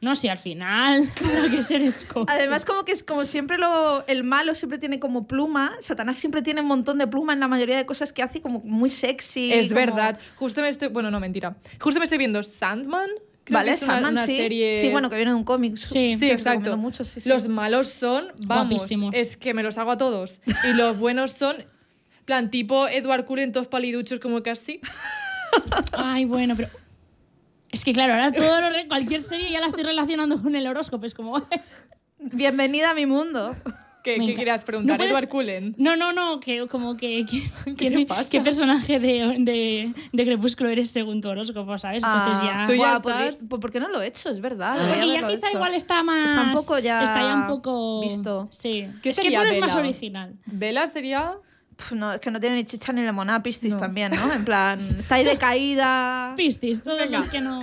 S2: No, si al final [LAUGHS] habrá que ser Scorpio.
S3: Además, como que es como siempre lo, el malo siempre tiene como pluma. Satanás siempre tiene un montón de pluma en la mayoría de cosas que hace, como muy sexy.
S1: es
S3: como-
S1: verdad. Justo me estoy... Bueno, no, mentira. Justo me estoy viendo Sandman. Creo
S3: Vale,
S1: es una-
S3: Sandman,
S1: una
S3: sí.
S1: serie-
S3: Sí, bueno, que viene de un cómic.
S2: Sí.
S1: Sí, exacto.
S3: recomiendo mucho, sí, sí.
S1: Los malos son, vamos,
S2: Guapísimos.
S1: es que me los hago a todos. Y los buenos son, plan, tipo Edward Cullen, todos paliduchos como casi. [LAUGHS]
S2: Ay, bueno, pero... Es que claro, ahora todo lo re- cualquier serie ya la estoy relacionando con el horóscopo. Es como... [LAUGHS]
S3: Bienvenida a mi mundo.
S1: ¿Qué, qué querías preguntar?
S2: ¿No puedes-
S1: Edward Cullen.
S2: No, no, no, que como que... que- [LAUGHS]
S1: ¿Qué
S2: que-
S1: te pasa?
S2: ¿Qué personaje de, de, de Crepúsculo eres según tu horóscopo, sabes? Entonces
S3: Ah,
S2: ya...
S1: Tú ya
S3: buah,
S1: estás-
S3: ¿Por qué no lo he hecho? Es verdad.
S2: Porque
S3: debería
S2: ya
S3: haberlo
S2: quizá igual está más...
S3: Está un poco ya
S2: Está ya un poco...
S3: visto.
S2: Sí.
S1: ¿Qué
S2: es que tú
S1: sería
S2: eres más original.
S1: Vela sería.
S3: No, es que no tiene ni chicha ni limonada, Piscis
S1: No.
S3: también, ¿no? En plan, está ahí de [LAUGHS] caída.
S2: Piscis, todos
S1: Venga.
S2: los que no...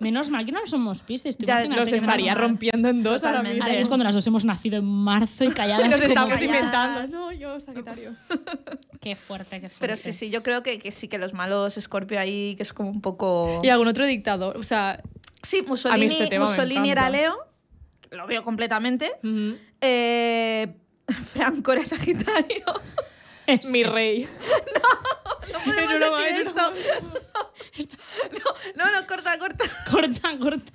S2: Menos mal que no somos Piscis. tú
S3: Ya,
S2: que
S1: estaría
S2: nos-
S1: rompiendo en dos ahora mismo.
S2: Ahí es cuando las dos hemos nacido en marzo y calladas
S1: Nos estamos
S3: calladas.
S1: inventando. No, yo, Sagitario. [LAUGHS]
S2: Qué fuerte, qué fuerte.
S3: Pero sí, sí, yo creo que, que sí que los malos Scorpio ahí, que es como un poco...
S1: Y algún otro dictador. O sea.
S3: Sí, Mussolini,
S1: este
S3: Mussolini era. Leo, lo veo completamente. Eh, [LAUGHS] Franco era Sagitario.
S2: Es-
S1: Mi rey. [LAUGHS]
S3: No podemos
S1: Es broma,
S3: decir
S1: es
S3: esto. No, [LAUGHS] no, no, corta, corta. [LAUGHS]
S2: Corta, corta.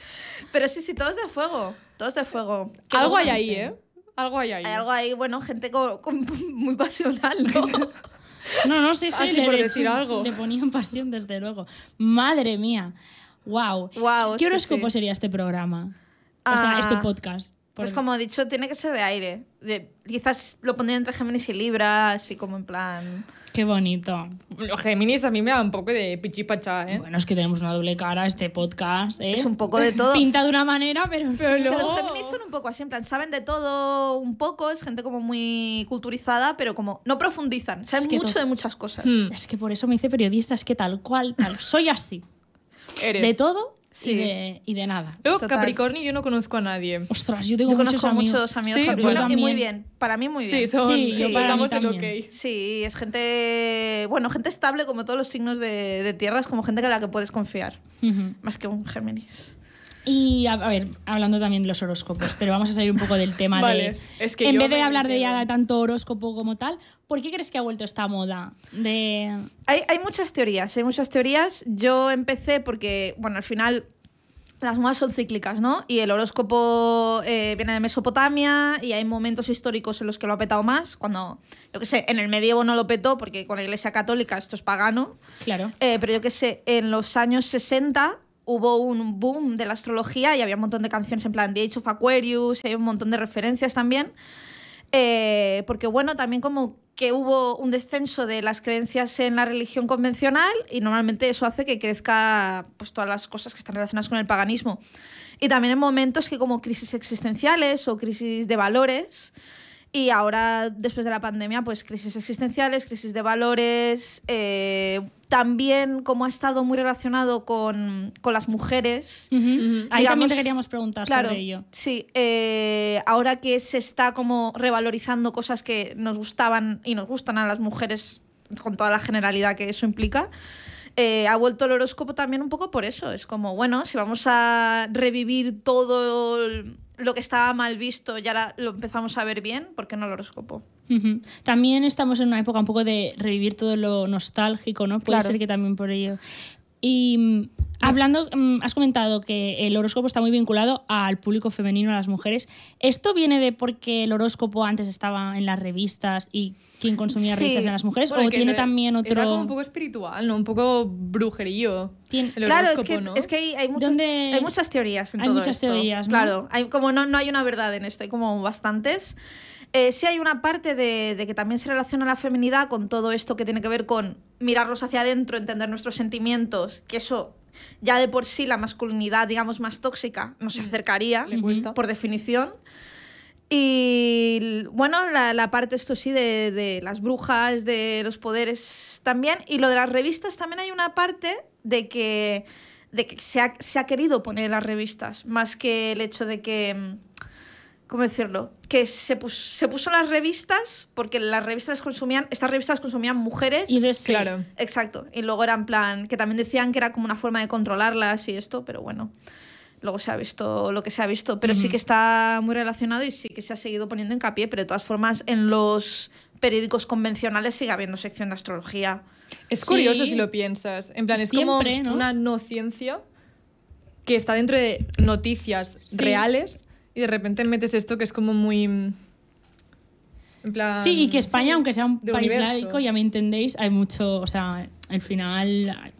S3: Pero sí, sí, todos de fuego. Todos de fuego. Qué
S1: Algo hay ahí, ¿eh? Algo hay ahí.
S3: Hay algo ahí, bueno, gente co- con- muy pasional, ¿no?
S2: No, no, sí, sí. Le,
S1: por decir algo.
S2: le ponían pasión, desde luego. Madre mía. Wow.
S3: Guau,
S2: ¿Qué
S3: sí,
S2: horóscopo
S3: sí.
S2: sería este programa? O sea,
S3: Ah,
S2: este podcast.
S3: Pues
S2: Por-
S3: como he dicho, tiene que ser de aire. De- quizás lo pondría entre Géminis y Libra, así como en plan...
S2: Qué bonito.
S1: Los Géminis a mí me da un poco de pichipacha, ¿eh?
S2: Bueno, es que tenemos una doble cara, este podcast. ¿eh?
S3: Es un poco de todo. [LAUGHS]
S2: Pinta de una manera, pero,
S1: Pero luego-
S3: los Géminis son un poco así, en plan, saben de todo un poco, es gente como muy culturizada, pero como no profundizan, saben
S2: Es que
S3: mucho de muchas cosas.
S1: Hmm,
S2: Es que por eso me hice periodista, es que tal cual, tal. Soy así. [LAUGHS]
S1: eres.
S2: De todo
S3: Sí.
S2: y, de, y de nada.
S1: Luego,
S3: Total.
S1: Capricornio, yo no conozco a nadie.
S2: Ostras, yo tengo
S3: Yo
S2: muchos
S3: conozco
S2: amigos.
S3: muchos amigos
S1: Sí,
S3: y muy bien. Para mí muy bien.
S1: Sí, son,
S2: Sí,
S1: sí,
S2: yo para mí
S1: estamos en
S2: también.
S1: ok.
S3: Sí, es gente, bueno, gente estable como todos los signos de, de tierra, es como gente a la que puedes confiar, más que un Géminis.
S2: Y a, a ver, hablando también de los horóscopos, pero vamos a salir un poco del tema
S1: Vale,
S2: de.
S1: es que
S2: en
S1: yo
S2: vez de hablar de
S1: quedo-
S2: ya de tanto horóscopo como tal, ¿por qué crees que ha vuelto esta moda? De.
S3: Hay, hay muchas teorías, hay muchas teorías. Yo empecé porque, bueno, al final las modas son cíclicas, ¿no? Y el horóscopo eh, viene de Mesopotamia y hay momentos históricos en los que lo ha petado más, cuando, yo qué sé, en el medievo no lo petó porque con la Iglesia Católica esto es pagano,
S2: Claro.
S3: Eh, pero yo qué sé, en los años 60 hubo un boom de la astrología y había un montón de canciones en plan The Age of Aquarius, y hay un montón de referencias también. Eh, porque bueno, también como que hubo un descenso de las creencias en la religión convencional y normalmente eso hace que crezca pues todas las cosas que están relacionadas con el paganismo. Y también en momentos que como crisis existenciales o crisis de valores. Y ahora, después de la pandemia, pues crisis existenciales, crisis de valores, eh, también como ha estado muy relacionado con, con las mujeres.
S2: Ahí también te queríamos preguntar
S3: Claro,
S2: sobre ello.
S3: sí. eh, ahora que se está como revalorizando cosas que nos gustaban y nos gustan a las mujeres con toda la generalidad que eso implica, eh, ha vuelto el horóscopo también un poco por eso. Es como, bueno, si vamos a revivir todo el- lo que estaba mal visto y ahora lo empezamos a ver bien, ¿por qué no el horóscopo?
S2: También estamos en una época un poco de revivir todo lo nostálgico, ¿no? Puede
S3: Claro.
S2: ser que también por ello. Y mm, hablando, mm, has comentado que el horóscopo está muy vinculado al público femenino, a las mujeres. ¿Esto viene de porque el horóscopo antes estaba en las revistas y quien consumía
S3: Sí.
S2: revistas eran las mujeres?
S1: Bueno,
S2: ¿O tiene también
S1: Era como
S2: otro...?
S1: un poco espiritual, ¿no? Un poco el
S3: Claro, es que,
S1: ¿no?
S3: es que hay, hay muchas,
S2: ¿Dónde-
S3: hay muchas teorías en
S2: Hay
S3: todo
S2: muchas
S3: esto.
S2: teorías, ¿no?
S3: Claro, hay, como no, no hay una verdad en esto, hay como bastantes. Eh, sí hay una parte de, de que también se relaciona la feminidad con todo esto que tiene que ver con mirarlos hacia adentro, entender nuestros sentimientos, que eso ya de por sí la masculinidad, digamos, más tóxica nos acercaría,
S1: Le cuesta.
S3: por definición. Y bueno, la, la parte esto sí de, de las brujas, de los poderes también. Y lo de las revistas también hay una parte de que, de que se, ha, se ha querido poner las revistas, más que el hecho de que... ¿Cómo decirlo? Que se, pus- se puso en las revistas porque las revistas consumían, estas revistas consumían mujeres.
S2: Y de sí.
S1: Claro.
S3: Exacto. Y luego era en plan, que también decían que era como una forma de controlarlas y esto, pero bueno, luego se ha visto lo que se ha visto. Pero sí que está muy relacionado y sí que se ha seguido poniendo hincapié, pero de todas formas en los periódicos convencionales sigue habiendo sección de astrología.
S1: Es
S2: Sí.
S1: curioso si lo piensas. En plan, es
S2: Siempre,
S1: como
S2: ¿no?
S1: una no ciencia que está dentro de noticias
S2: Sí.
S1: reales y de repente metes esto que es como muy. mm, En plan.
S2: Sí, y que España,
S1: sí,
S2: aunque sea un país laico, ya me entendéis, hay mucho, o sea, al final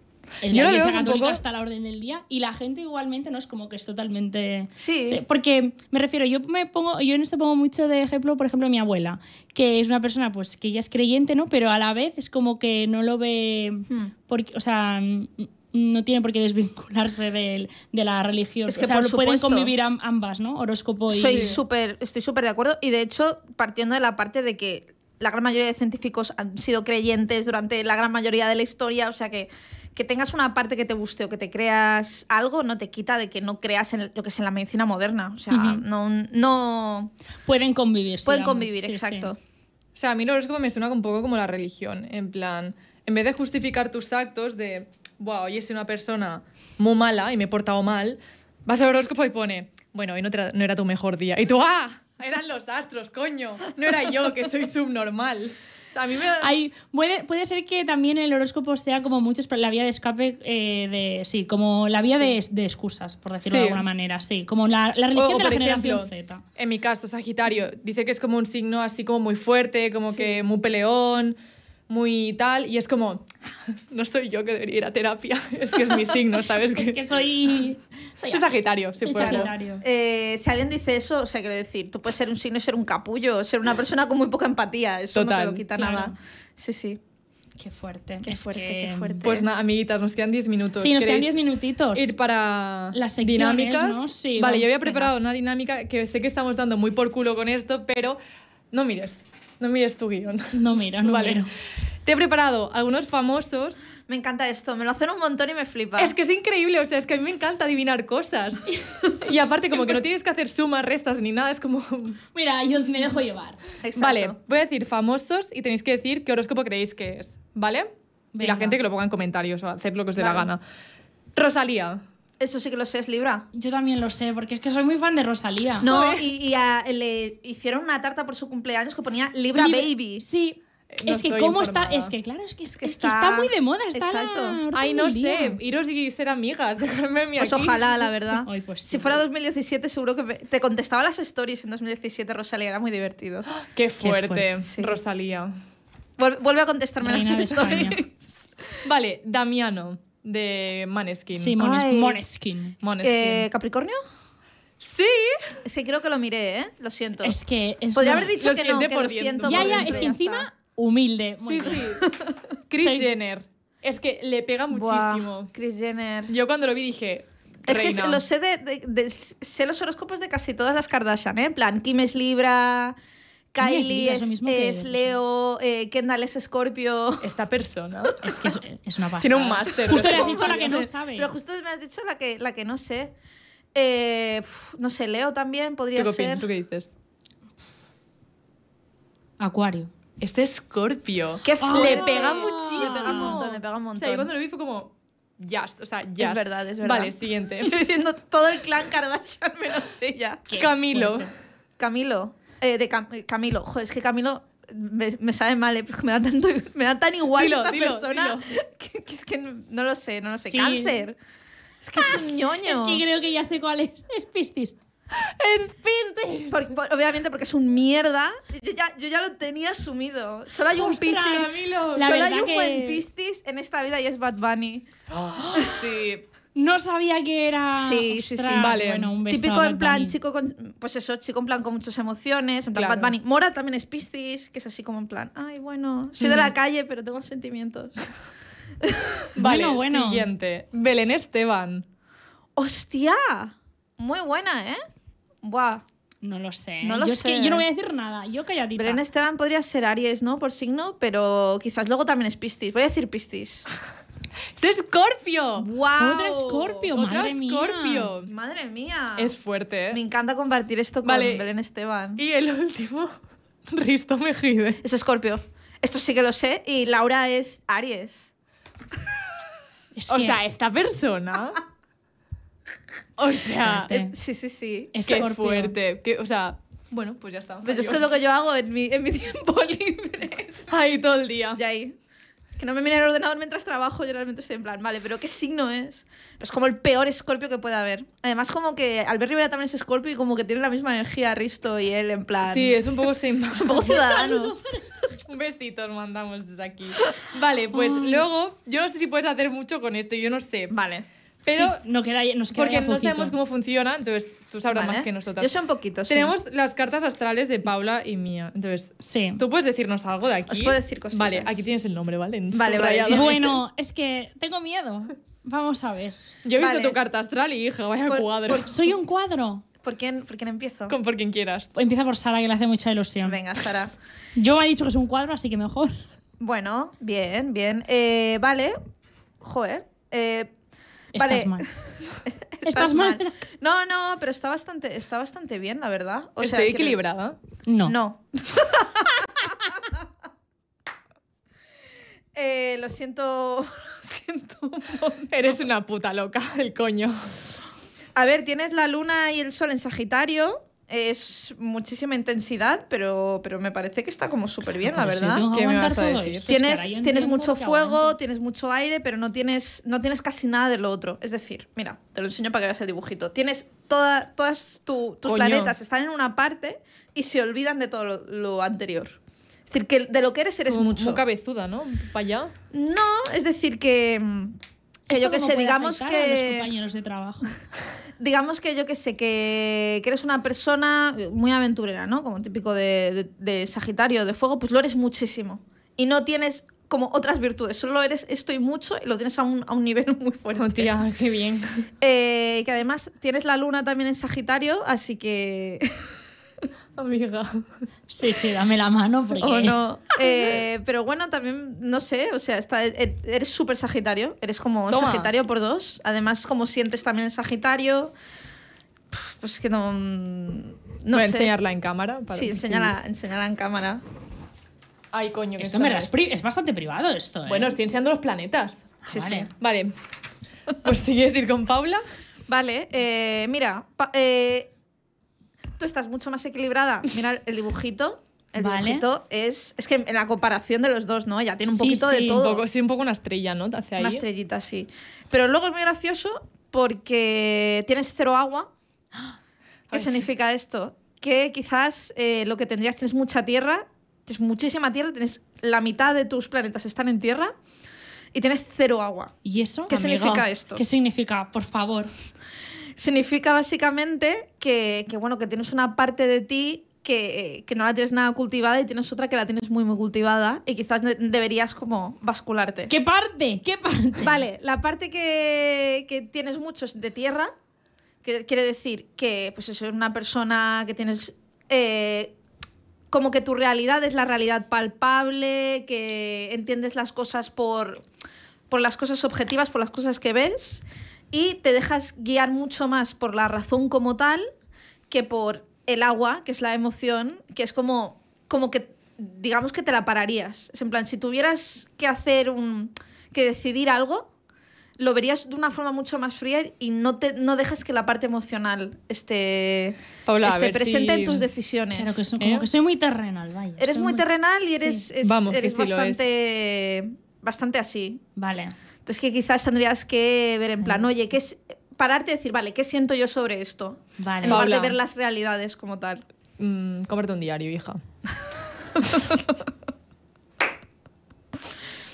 S2: En
S1: Yo
S2: la iglesia católica
S1: poco-
S2: está la orden del día y la gente igualmente no es como que es totalmente...
S3: Sí.
S2: Porque me refiero, yo me pongo, yo en esto pongo mucho de ejemplo, por ejemplo, mi abuela, que es una persona pues que ella es creyente, ¿no? Pero a la vez es como que no lo ve,
S3: Hmm.
S2: porque, o sea, no tiene por qué desvincularse de, la religión.
S3: Es que
S2: o sea,
S3: por
S2: lo pueden
S3: supuesto.
S2: convivir am- ambas, ¿no? Horóscopo y...
S3: Soy súper, estoy súper de acuerdo. Y de hecho, partiendo de la parte de que la gran mayoría de científicos han sido creyentes durante la gran mayoría de la historia, o sea que que tengas una parte que te guste o que te creas algo no te quita de que no creas en lo que es en la medicina moderna. O sea, no, no
S2: Pueden convivir. sí,
S3: pueden convivir,
S2: Sí, sí.
S3: exacto.
S1: O sea, a mí el horóscopo me suena un poco como la religión. En plan, en vez de justificar tus actos de, wow, hoy soy una persona muy mala y me he portado mal, vas al horóscopo y pone, bueno, hoy no, te- no era tu mejor día. Y tú, ¡ah! Eran los astros, coño. No era yo, que soy subnormal. O sea, a mí me...
S2: Hay, puede, puede ser que también el horóscopo sea como muchos, la vía de escape eh, de. Sí, como la vía de, de excusas, por decirlo de alguna manera. Sí, como la, la religión
S1: o,
S2: de la generación
S1: ejemplo,
S2: Z.
S1: En mi caso, Sagitario, dice que es como un signo así como muy fuerte, como que muy peleón, muy tal, y es como, [LAUGHS] no soy yo que debería ir a terapia, [LAUGHS] es que es mi signo, ¿sabes? [LAUGHS]
S2: Es que soy. Soy,
S1: Soy. Sagitario, si
S2: Soy. Sagitario.
S3: Eh, si alguien dice eso, o sea, quiero decir, tú puedes ser un signo y ser un capullo, ser una persona con muy poca empatía, eso no
S1: Total,
S3: te lo quita
S2: claro.
S3: nada. Sí, sí.
S2: Qué fuerte.
S3: Qué
S2: Es
S3: fuerte,
S2: que-
S3: qué fuerte.
S1: Pues nada, amiguitas, nos quedan 10 minutos.
S2: Sí, nos quedan
S1: ¿Queréis
S2: 10 minutitos.
S1: Ir para
S2: Las
S1: dinámicas.
S2: ¿no? Sí,
S1: vale,
S2: va-
S1: yo había
S2: venga.
S1: preparado una dinámica que sé que estamos dando muy por culo con esto, pero no mires, no mires tu guion.
S2: No miro, no
S1: vale.
S2: miro.
S1: Te he preparado algunos famosos.
S3: Me encanta esto, me lo hacen un montón y me flipa.
S1: Es que es increíble, o sea, es que a mí me encanta adivinar cosas. [LAUGHS] y aparte, como que no tienes que hacer sumas, restas ni nada, es como. [LAUGHS]
S2: Mira, yo me dejo llevar.
S3: Exacto.
S1: Vale, voy a decir famosos y tenéis que decir qué horóscopo creéis que es, ¿vale? Y la gente que lo ponga en comentarios o hacer lo que os dé la gana. Rosalía.
S3: Eso sí que lo sé, es Libra.
S2: Yo también lo sé, porque es que soy muy fan de Rosalía.
S3: No, y, y a- le hicieron una tarta por su cumpleaños que ponía Libra Baby.
S2: Sí.
S1: No
S2: es que
S1: estoy
S2: cómo está,
S1: informada.
S2: es que claro, es que, es,
S3: que
S2: es que
S3: está-
S2: está muy de moda, está la
S3: Exacto.
S2: orden
S1: Ay, no
S2: del día.
S1: sé, iros y ser amigas, dejarme a mí
S3: Pues
S1: aquí.
S3: ojalá, la verdad. [LAUGHS]
S2: Ay, pues
S3: si
S2: sí.
S3: fuera 2017, seguro que te contestaba las stories en 2017, Rosalía, era muy divertido. [GASPS]
S1: Qué fuerte,
S2: fuerte,
S3: sí.
S1: Rosalía.
S3: Vuel- vuelve a contestarme
S2: Reina de
S3: las stories. [LAUGHS]
S1: Vale, Damiano, de Maneskin.
S2: Sí,
S3: Ay.
S2: Moneskin.
S3: Eh, ¿Capricornio?
S1: Sí,
S3: Es que creo que lo miré, ¿eh? Lo siento.
S2: Es que es
S3: Podría
S2: lo-
S3: haber dicho
S1: lo
S3: que no, que
S1: por
S3: lo siento.
S2: Ya,
S3: por
S2: ya, es que encima
S3: está.
S2: humilde. Muy
S1: sí,
S2: bien.
S1: sí. [LAUGHS]
S2: Soy-
S1: Jenner. Es que le pega
S3: Buah,
S1: muchísimo.
S3: Kris Jenner.
S1: Yo cuando lo vi dije.
S3: Es que lo sé de, de- de- sé los horóscopos de casi todas las Kardashian, ¿eh? En plan, Kim es Libra,
S2: Es
S3: Kylie
S2: es
S3: es,
S2: que-
S3: es Leo, eh, Kendall es Escorpio.
S1: Esta persona [LAUGHS]
S2: Es que es, es una pasada.
S1: tiene un máster.
S2: Justo le has dicho la que no sabe.
S3: Pero justo me has dicho la que, la que no sé. Eh, no sé, Leo también
S1: ¿Tú
S3: podría
S1: opinas?
S3: ser.
S1: ¿Tú qué dices?
S2: Acuario.
S1: Este Scorpio.
S3: ¡Qué
S2: Ah!
S1: Le pega muchísimo.
S3: Le pega un montón, le pega un
S1: O
S3: montón.
S1: sea, yo cuando lo vi fue como. Just, o sea, just.
S3: verdad, es verdad.
S1: Vale, siguiente. [LAUGHS]
S3: Estoy diciendo todo el clan Kardashian menos ella.
S1: Camilo.
S2: fuerte.
S3: Camilo. Eh, de Cam- eh, Camilo. Joder, es que Camilo me, me sabe mal, eh, me da, tanto, me da tan igual
S1: Dilo,
S3: esta
S1: dilo,
S3: persona
S1: dilo. [LAUGHS]
S3: Que, que es que no, no lo sé, no lo sé.
S2: Sí.
S3: Cáncer. Es que es un [LAUGHS] ñoño.
S2: Es que creo que ya sé cuál es. Es Piscis.
S1: ¡Es Piscis!
S3: Por- por- obviamente porque es un mierda. Yo ya, yo ya lo tenía asumido. Solo hay un Piscis. Solo hay un
S2: que-
S3: buen Piscis en esta vida y es Bad Bunny. [GASPS]
S1: Sí.
S2: No sabía que era.
S3: Sí, sí, sí.
S1: Vale.
S2: Bueno, un beso
S3: Típico en plan, chico con. Pues eso, chico en plan con muchas emociones. En plan,
S1: Claro.
S3: Bad Bunny. Mora también es Piscis, que es así como en plan. Ay, bueno, soy de la calle, pero tengo sentimientos. [LAUGHS]
S1: Vale,
S2: Bueno, bueno.
S1: siguiente. Belén Esteban.
S3: ¡Hostia! Muy buena, ¿eh? Buah.
S2: No lo sé.
S3: No lo
S2: yo es
S3: sé.
S2: que yo no voy a decir nada. Yo calladita.
S3: Belén Esteban podría ser Aries, ¿no? Por signo, pero quizás luego también es Piscis. Voy a decir Piscis. [LAUGHS]
S1: ¡Es Scorpio!
S3: ¡Wow!
S2: Otra Scorpio,
S1: Otra
S2: madre mía.
S1: Scorpio.
S3: Madre mía.
S1: Es fuerte, ¿eh?
S3: Me encanta compartir esto con
S1: Vale.
S3: Belén Esteban.
S1: Y el último, [LAUGHS] Risto Mejide.
S3: Es Scorpio. Esto sí que lo sé. Y Laura es Aries.
S2: Es
S1: O
S2: que
S1: sea, esta persona. O sea,
S2: Fuerte.
S3: Eh, sí, sí, sí.
S2: es
S1: qué
S2: Scorpio.
S1: fuerte. Que, o sea, bueno, pues ya está.
S3: Pues es que es lo que yo hago en mi, en mi [LAUGHS] tiempo libre.
S1: Ahí todo el día.
S3: Y ahí. Que no me mire el ordenador mientras trabajo, yo realmente estoy en plan, vale, pero ¿qué signo es? Es como el peor escorpio que puede haber. Además, como que Albert Rivera también es escorpio y como que tiene la misma energía Risto y él, en plan...
S1: Sí, es un poco [LAUGHS]
S3: es un poco ciudadano. [LAUGHS]
S1: Un besito os mandamos desde aquí. Vale, pues luego, yo no sé si puedes hacer mucho con esto, yo no sé.
S3: Vale.
S1: Pero
S2: Sí, no queda, nos queda
S1: porque no
S2: poquito.
S1: sabemos cómo funciona, entonces tú sabrás
S3: Vale.
S1: más que nosotras.
S3: Yo sé un poquito, sí.
S1: Tenemos las cartas astrales de Paula y mía. Entonces,
S2: Sí.
S1: tú puedes decirnos algo de aquí.
S3: Os puedo decir cositas.
S1: Vale, aquí tienes el nombre, ¿vale? En
S3: Vale, vale.
S2: Bueno, [LAUGHS] es que tengo miedo. Vamos a ver.
S1: Yo he visto tu carta astral y dije, vaya
S3: Por-
S1: cuadro.
S3: por-
S2: Soy un cuadro.
S3: ¿Por quién, ¿Por quién empiezo?
S1: Con por quien quieras.
S2: Empieza por Sara, que le hace mucha ilusión.
S3: Venga, Sara.
S2: Yo me he dicho que es un cuadro, así que mejor.
S3: Bueno, bien, bien. Eh, vale. Joder. Eh, vale. [LAUGHS]
S2: Estás mal. Estás mal.
S3: No, no, pero está bastante, está bastante bien, la verdad. O
S1: Estoy equilibrada.
S2: No.
S3: No. [LAUGHS] Eh, lo siento. [LAUGHS] Lo siento un.
S1: Eres una puta loca del coño.
S3: A ver, tienes la luna y el sol en Sagitario. Es muchísima intensidad, pero, pero me parece que está como súper bien, la
S2: si
S3: verdad. Tienes, tienes mucho fuego,
S2: aguanto.
S3: tienes mucho aire, pero no tienes, no tienes casi nada de lo otro. Es decir, mira, te lo enseño para que veas el dibujito. Tienes toda, todas tu- tus
S1: Coño.
S3: planetas están en una parte y se olvidan de todo lo, lo anterior. Es decir, que de lo que eres eres
S1: Como
S3: mucho.
S1: Muy cabezuda, ¿no? Para allá.
S3: No, es decir, que, mm, que
S2: ¿Esto
S3: yo que sé, digamos
S2: afectar a los
S3: que
S2: compañeros de trabajo. [LAUGHS]
S3: digamos que yo que sé, que, que eres una persona muy aventurera, ¿no? Como típico de, de- de Sagitario, de fuego, pues lo eres muchísimo. Y no tienes como otras virtudes, solo eres esto y mucho y lo tienes a un, a un nivel muy fuerte.
S1: Oh, tía, qué bien.
S3: Eh, que además tienes la luna también en Sagitario, así que... [LAUGHS]
S1: Amiga.
S2: Sí, sí, dame la mano porque...
S3: o no. [LAUGHS] Eh, pero bueno, también, no sé, o sea, está, e- eres súper Sagitario, eres como
S1: Toma.
S3: Sagitario por dos. Además, como sientes también en Sagitario, pues que no... No
S1: Voy a
S3: sé.
S1: enseñarla en cámara. para-
S3: Sí, enséñala, enséñala en cámara.
S1: Ay, coño. que
S2: Esto en verdad
S1: no
S2: es, pri- es bastante privado esto, ¿eh?
S1: Bueno, estoy enseñando los planetas.
S3: Sí,
S2: vale.
S3: sí.
S1: Vale. Pues si quieres ir con Paula.
S3: Vale, eh, mira, pa- eh, tú estás mucho más equilibrada. Mira el dibujito. El
S2: Vale.
S3: dibujito es. Es que en la comparación de los dos, ¿no? Ya tiene un
S2: Sí,
S3: poquito
S2: sí.
S3: de todo.
S1: Un poco, sí, un poco una estrella, ¿no? Hacia ahí.
S3: Una estrellita, sí. Pero luego es muy gracioso porque tienes cero agua. ¿Qué
S1: Ay,
S3: significa esto? Que quizás eh, lo que tendrías, tienes mucha tierra, tienes muchísima tierra, tienes la mitad de tus planetas están en tierra y tienes cero agua.
S2: ¿Y eso?
S3: ¿Qué
S1: Amiga,
S3: significa esto?
S2: ¿Qué significa? Por favor.
S3: Significa básicamente que, que, bueno, que tienes una parte de ti que, que no la tienes nada cultivada y tienes otra que la tienes muy, muy cultivada y quizás de- deberías como bascularte.
S2: ¿Qué parte? ¿Qué parte?
S3: Vale, la parte que, que tienes mucho es de tierra, que quiere decir que pues eso, es una persona que tienes... eh, como que tu realidad es la realidad palpable, que entiendes las cosas por, por las cosas objetivas, por las cosas que ves, y te dejas guiar mucho más por la razón como tal que por el agua, que es la emoción, que es como, como que, digamos que te la pararías. Es en plan, si tuvieras que hacer un, que decidir algo, lo verías de una forma mucho más fría y no, te, no dejas que la parte emocional esté,
S1: Paula,
S3: esté presente
S1: si-
S3: en tus decisiones.
S2: Claro que soy,
S1: ¿Eh?
S2: como que soy muy terrenal, vaya.
S3: Eres muy terrenal y eres,
S2: Sí.
S3: es-
S1: Vamos,
S3: eres
S1: sí lo es.
S3: bastante, bastante así.
S2: Vale.
S3: Entonces que quizás tendrías que ver en plan, oye, ¿qué es? pararte y decir, vale, ¿qué siento yo sobre esto?
S2: Vale.
S3: En lugar
S1: Paula.
S3: de ver las realidades como tal.
S1: Mm, cómprate un diario, hija. [LAUGHS]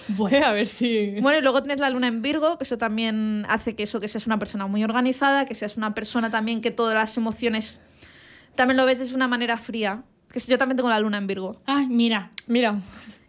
S1: Voy [LAUGHS] a ver si.
S3: Bueno, y luego tienes la luna en Virgo, que eso también hace que eso, que seas una persona muy organizada, que seas una persona también que todas las emociones también lo ves de una manera fría. Que yo también tengo la luna en Virgo.
S2: Ay, mira.
S1: Mira,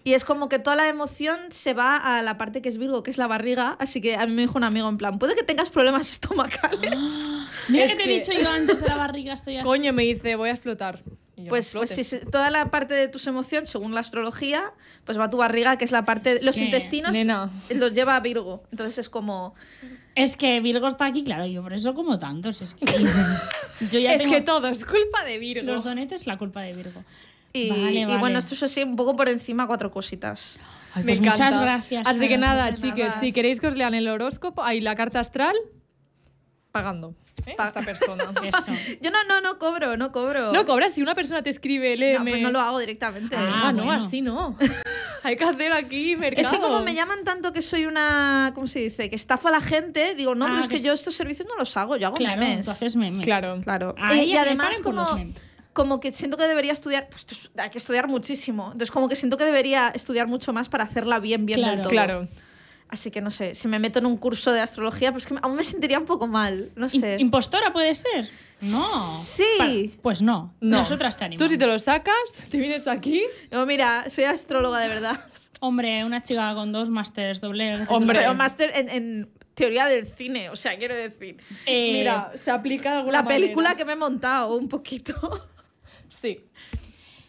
S3: Y es como que toda la emoción se va a la parte que es Virgo, que es la barriga. Así que a mí me dijo un amigo en plan, puede que tengas problemas estomacales. [GASPS]
S2: Mira
S1: Es
S2: que te
S1: que-
S2: he dicho yo antes de la barriga, estoy así.
S1: coño, me dice, voy a explotar.
S3: Pues,
S1: "No
S3: pues si
S1: explotes".
S3: se- toda la parte de tus emociones, según la astrología, pues va a tu barriga, que es la parte...
S2: Es
S3: los
S2: que,
S3: intestinos
S1: nena.
S3: los lleva a Virgo. Entonces es como...
S2: Es que Virgo está aquí, claro, yo por eso como tantos. Es que [LAUGHS] yo ya
S1: Es
S2: tengo
S1: que todo es culpa de Virgo.
S2: los donetes, la culpa de Virgo.
S3: Y,
S2: Vale,
S3: y
S2: vale.
S3: bueno, esto es así, un poco por encima, cuatro cositas.
S2: Ay,
S1: Me
S2: pues muchas gracias.
S1: Así que nada,
S3: nada.
S1: si queréis que os lean el horóscopo, ahí la carta astral, pagando. ¿eh?
S3: Pa-
S1: esta persona. [LAUGHS]
S2: Eso.
S3: Yo no, no, no cobro, no cobro.
S1: No cobras si una persona te escribe,
S3: No,
S1: léeme.
S3: pues no lo hago directamente.
S1: Ah,
S2: Ah,
S1: no,
S2: bueno.
S1: así no. [LAUGHS] Hay que hacer aquí mercado.
S3: Es que como me llaman tanto que soy una, ¿cómo se dice? Que estafa a la gente, digo, no,
S2: Ah,
S3: pero es
S2: que
S3: yo estos servicios no los hago, yo hago
S2: Claro,
S3: memes.
S2: tú haces memes.
S1: Claro.
S3: Claro.
S2: A
S3: y, además
S2: por los memes.
S3: Como que siento que debería estudiar, pues esto es- hay que estudiar muchísimo. Entonces como que siento que debería estudiar mucho más para hacerla bien, bien del todo.
S1: Claro.
S3: Así que no sé, si me meto en un curso de astrología, pues que aún me sentiría un poco mal, no
S2: ¿Im-
S3: sé.
S2: ¿Impostora puede ser? No.
S3: Sí.
S2: Pues no.
S1: No.
S2: Nosotras te animamos.
S1: Tú si te lo sacas, te vienes aquí.
S3: No, mira, soy astróloga de verdad. [LAUGHS]
S2: Hombre, una chica con dos másteres doble.
S1: Hombre.
S3: Pero máster en, en teoría del cine, o sea, quiero decir.
S2: Eh,
S1: Mira, se aplica de alguna
S3: La película que me he montado un poquito. [LAUGHS]
S1: Sí.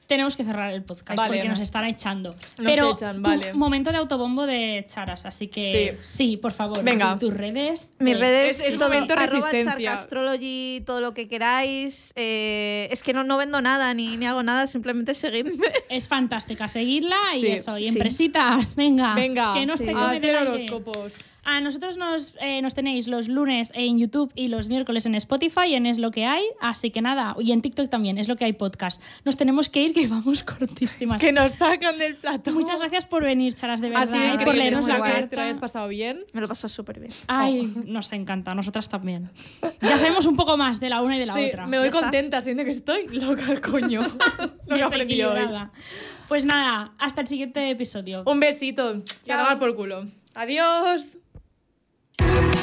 S2: Tenemos que cerrar el podcast
S1: Vale.
S2: porque nos están echando.
S1: Nos
S2: Pero
S1: echan,
S2: tu
S1: vale.
S2: momento de autobombo de Charas, así que sí, por favor.
S1: Venga.
S2: Tus redes.
S3: Mis
S2: te-
S3: redes
S1: Es- es
S3: todo,
S1: momento resistencia.
S3: Charcastrology, todo lo que queráis. Eh, es que no, no vendo nada ni, ni hago nada, simplemente seguidme. [LAUGHS]
S2: Es fantástica seguirla y
S1: Sí,
S2: eso. Y
S3: sí.
S2: empresitas, venga.
S1: Venga,
S2: que no
S3: sí.
S2: se
S1: a
S2: come del
S1: hacer horóscopos.
S2: A nosotros nos, eh, nos tenéis los lunes en YouTube y los miércoles en Spotify, en Es lo que hay. Así que nada, y en TikTok también, es lo que hay podcast. Nos tenemos que ir, que vamos [LAUGHS] cortísimas.
S1: Que nos sacan del plato.
S2: Muchas gracias por venir, Charas, de verdad.
S1: sido
S2: y por leernos la.
S1: ¿Te lo pasado bien?
S3: Me lo paso súper bien.
S2: Ay, [LAUGHS] nos encanta, nosotras también. Ya sabemos un poco más de la una y de la
S1: sí,
S2: otra.
S1: me voy contenta, siento que estoy loca, [LAUGHS] coño. lo que aprendí hoy.
S2: Pues nada, hasta el siguiente episodio.
S1: Un besito. Y a tomar por culo. Adiós. Thank you.